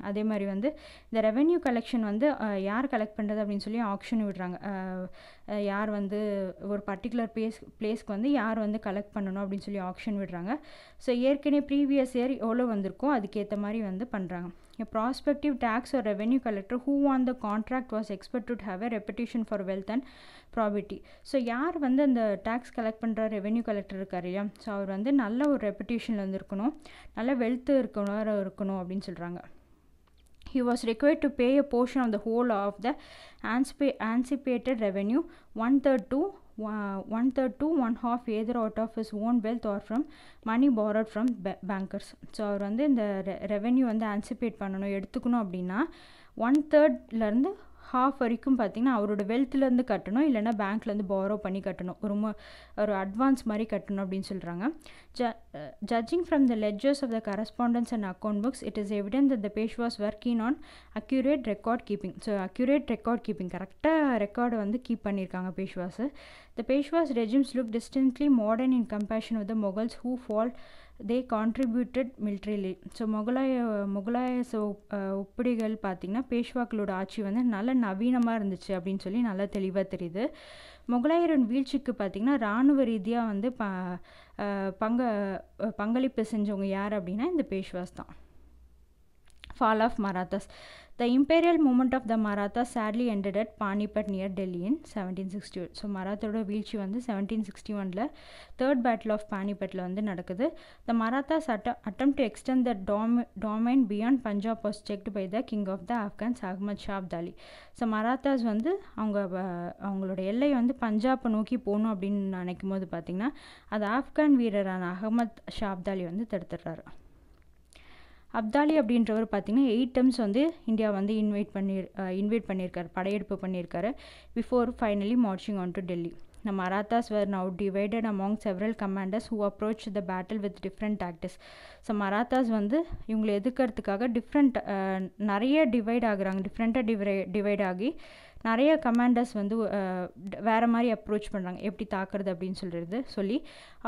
அதே மாதிரி வந்து இந்த ரெவென்யூ கலெக்ஷன் வந்து யார் collect பண்ணுறது அப்படின்னு சொல்லி option விடுறாங்க. யார் வந்து ஒரு பர்டிகுலர் பிளேஸ் பிளேஸ்க்கு வந்து யார் வந்து கலெக்ட் பண்ணணும் அப்படின்னு சொல்லி ஆப்ஷன் விடுறாங்க. ஸோ ஏற்கனவே ப்ரீவியஸ் இயர் எவ்வளோ வந்திருக்கோ அதுக்கேற்ற மாதிரி வந்து பண்ணுறாங்க A prospective tax or revenue collector who won the contract was expected to have a reputation for wealth and probity. So யார் வந்து அந்த டேக்ஸ் கலெக்ட் பண்ணுற ரெவென்யூ கலெக்டர் இருக்கார் இல்லையா ஸோ அவர் வந்து நல்ல ஒரு ரெப்புடேஷனில் வந்து இருக்கணும் நல்ல வெல்த்து இருக்கணும் இருக்கணும் அப்படின்னு சொல்கிறாங்க he was required to pay a portion of the whole of the anticipated revenue, one third to uh, one third to one half either out of his own wealth or from money borrowed from bankers so அவர் வந்து இந்த ரெ revenue வந்து ஆன்சிபேட் பண்ணணும் எடுத்துக்கணும் அப்படின்னா one தேர்ட்லேருந்து half வரைக்கும் பார்த்தீங்கன்னா அவரோட வெல்த்லேருந்து கட்டணும் இல்லைனா பேங்க்லேருந்து பாரோ பண்ணி கட்டணும். ஒரு ஒரு அட்வான்ஸ் மாதிரி கட்டணும் அப்படின்னு சொல்கிறாங்க ஜ judging from the ledgers of the correspondence and account books it is evident the Peshwa was working on accurate record keeping so accurate record keeping கரெக்டாக ரெக்கார்டை வந்து கீப் பண்ணியிருக்காங்க Peshwas the Peshwas regimes look distinctly modern in comparison with the Mughals who for all they contributed militarily so முகலாய முகலாய so ஒப்படிகள் பார்த்திங்கன்னா பேஷ்வாக்களோட ஆட்சி வந்து நல்ல நவீனமாக இருந்துச்சு அப்படின்னு சொல்லி நல்லா தெளிவாக தெரியுது. முகலாயரின் வீழ்ச்சிக்கு பார்த்திங்கன்னா இராணுவ ரீதியாக வந்து ப பங்க பங்களிப்பு செஞ்சவங்க யார் அப்படின்னா இந்த பேஷ்வாஸ் தான். Fall of Marathas The imperial movement of the Marathas sadly ended at Panipat near Delhi in 1761. So மராத்தோட வீழ்ச்சி வந்து செவன்டீன் சிக்ஸ்டி ஒனில் தேர்ட் பேட்டில் ஆஃப் பானிபட்டில் வந்து நடக்குது. த மராத்தாஸ் அட்ட attempt to extend the Tommy domain beyond Punjab was checked by the king of the Afghans Ahmad Shah Abdali so Marathas வந்து அவங்க அவங்களோட எல்லை வந்து பஞ்சாப்பை நோக்கி போகணும் அப்படின்னு நினைக்கும் போது பார்த்திங்கன்னா அது ஆப்கான் வீரரான அகமத் ஷா அப்தாலி வந்து தடுத்துடுறாரு. அப்தாலி அப்படின்றவர் பார்த்தீங்கன்னா எயிட் டைம்ஸ் வந்து இந்தியா வந்து இன்வைட் பண்ணி இன்வைட் பண்ணியிருக்காரு படையெடுப்பு பண்ணியிருக்காரு before finally marching on to Delhi the Marathas were now divided among several commanders who approached the battle with different tactics. So Marathas வந்து இவங்களை எதிர்க்கிறதுக்காக டிஃப்ரெண்ட் நிறைய டிவைட் ஆகுறாங்க டிஃப்ரெண்ட்டாக டிவை டிவைட் ஆகி நிறைய கமாண்டர்ஸ் வந்து வேறு மாதிரி அப்ரோச் பண்ணுறாங்க எப்படி தாக்குறது அப்படின்னு சொல்கிறது சொல்லி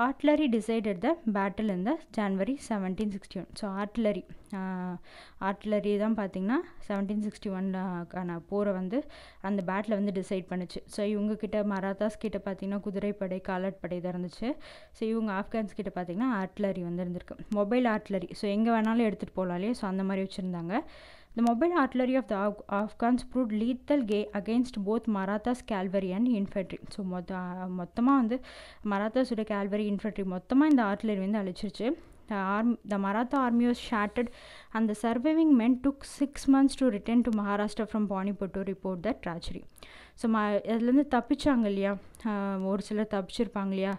ஆர்ட்லரி டிசைடட் த பேட்டில் இந்த January seventeen sixty one so artillery artillery தான் பார்த்திங்கன்னா செவன்டீன் சிக்ஸ்டி ஒன்க்கான போரை வந்து அந்த பேட்டில் வந்து டிசைட் பண்ணுச்சு. ஸோ இவங்கக்கிட்ட மராத்தாஸ் கிட்ட பார்த்திங்கன்னா குதிரைப்படை காலட்படை தான் இருந்துச்சு. ஸோ இவங்க ஆப்கான்ஸ் கிட்ட பார்த்திங்கன்னா ஆர்ட்லரி வந்து இருந்திருக்கு. மொபைல் ஆர்ட்லரி ஸோ எங்கே வேணாலும் எடுத்துகிட்டு போகலாம் இல்லையா ஸோ அந்த மாதிரி வச்சுருந்தாங்க. The mobile artillery of the Af Afghans proved lethal against both Marathas cavalry and infantry. So மொத்த மொத்தமாக வந்து மராத்தாஸோட கேல்வரி இன்ஃபென்ட்ரி மொத்தமாக இந்த ஆர்ட்லரி வந்து அழிச்சிருச்சு arm the Maratha army was shattered அந்த the surviving men took six months to return to Maharashtra from Panipat report the tragedy so ம அதுலேருந்து தப்பிச்சாங்க இல்லையா ஒரு சிலர் தப்பிச்சிருப்பாங்க இல்லையா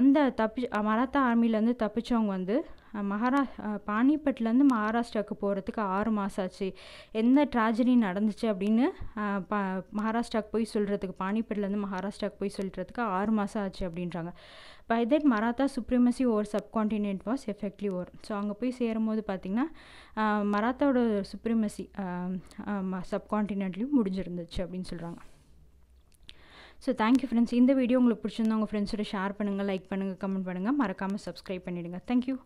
அந்த தப்பி மராத்தா ஆர்மியிலேருந்து தப்பிச்சவங்க வந்து மகாரா பானிபட்லேருந்து மகாராஷ்டிராவுக்கு போகிறதுக்கு ஆறு மாதம் ஆச்சு. எந்த ட்ராஜடி நடந்துச்சு அப்படின்னு ப மகாராஷ்டிராவுக்கு போய் சொல்கிறதுக்கு பானிபட்லேருந்து மகாராஷ்டிராவுக்கு போய் சொல்கிறதுக்கு ஆறு மாதம் ஆச்சு அப்படின்றாங்க. By that Maratha supremacy over subcontinent was effectively over so அங்கே போய் சேரும்போது பார்த்திங்கன்னா மராத்தாவோட சுப்ரீமசி சப்கான்டினென்ட்லேயும் முடிஞ்சிருந்துச்சு அப்படின்னு சொல்கிறாங்க ஸோ தேங்க்யூ ஃப்ரெண்ட்ஸ் இந்த வீடியோ உங்களுக்கு பிடிச்சிருந்தா உங்கள் ஃப்ரெண்ட்ஸோட ஷேர் பண்ணுங்கள் லைக் பண்ணுங்கள் கமெண்ட் பண்ணுங்கள் மறக்காமல் சப்ஸ்கிரைப் பண்ணிவிடுங்க தேங்க்யூ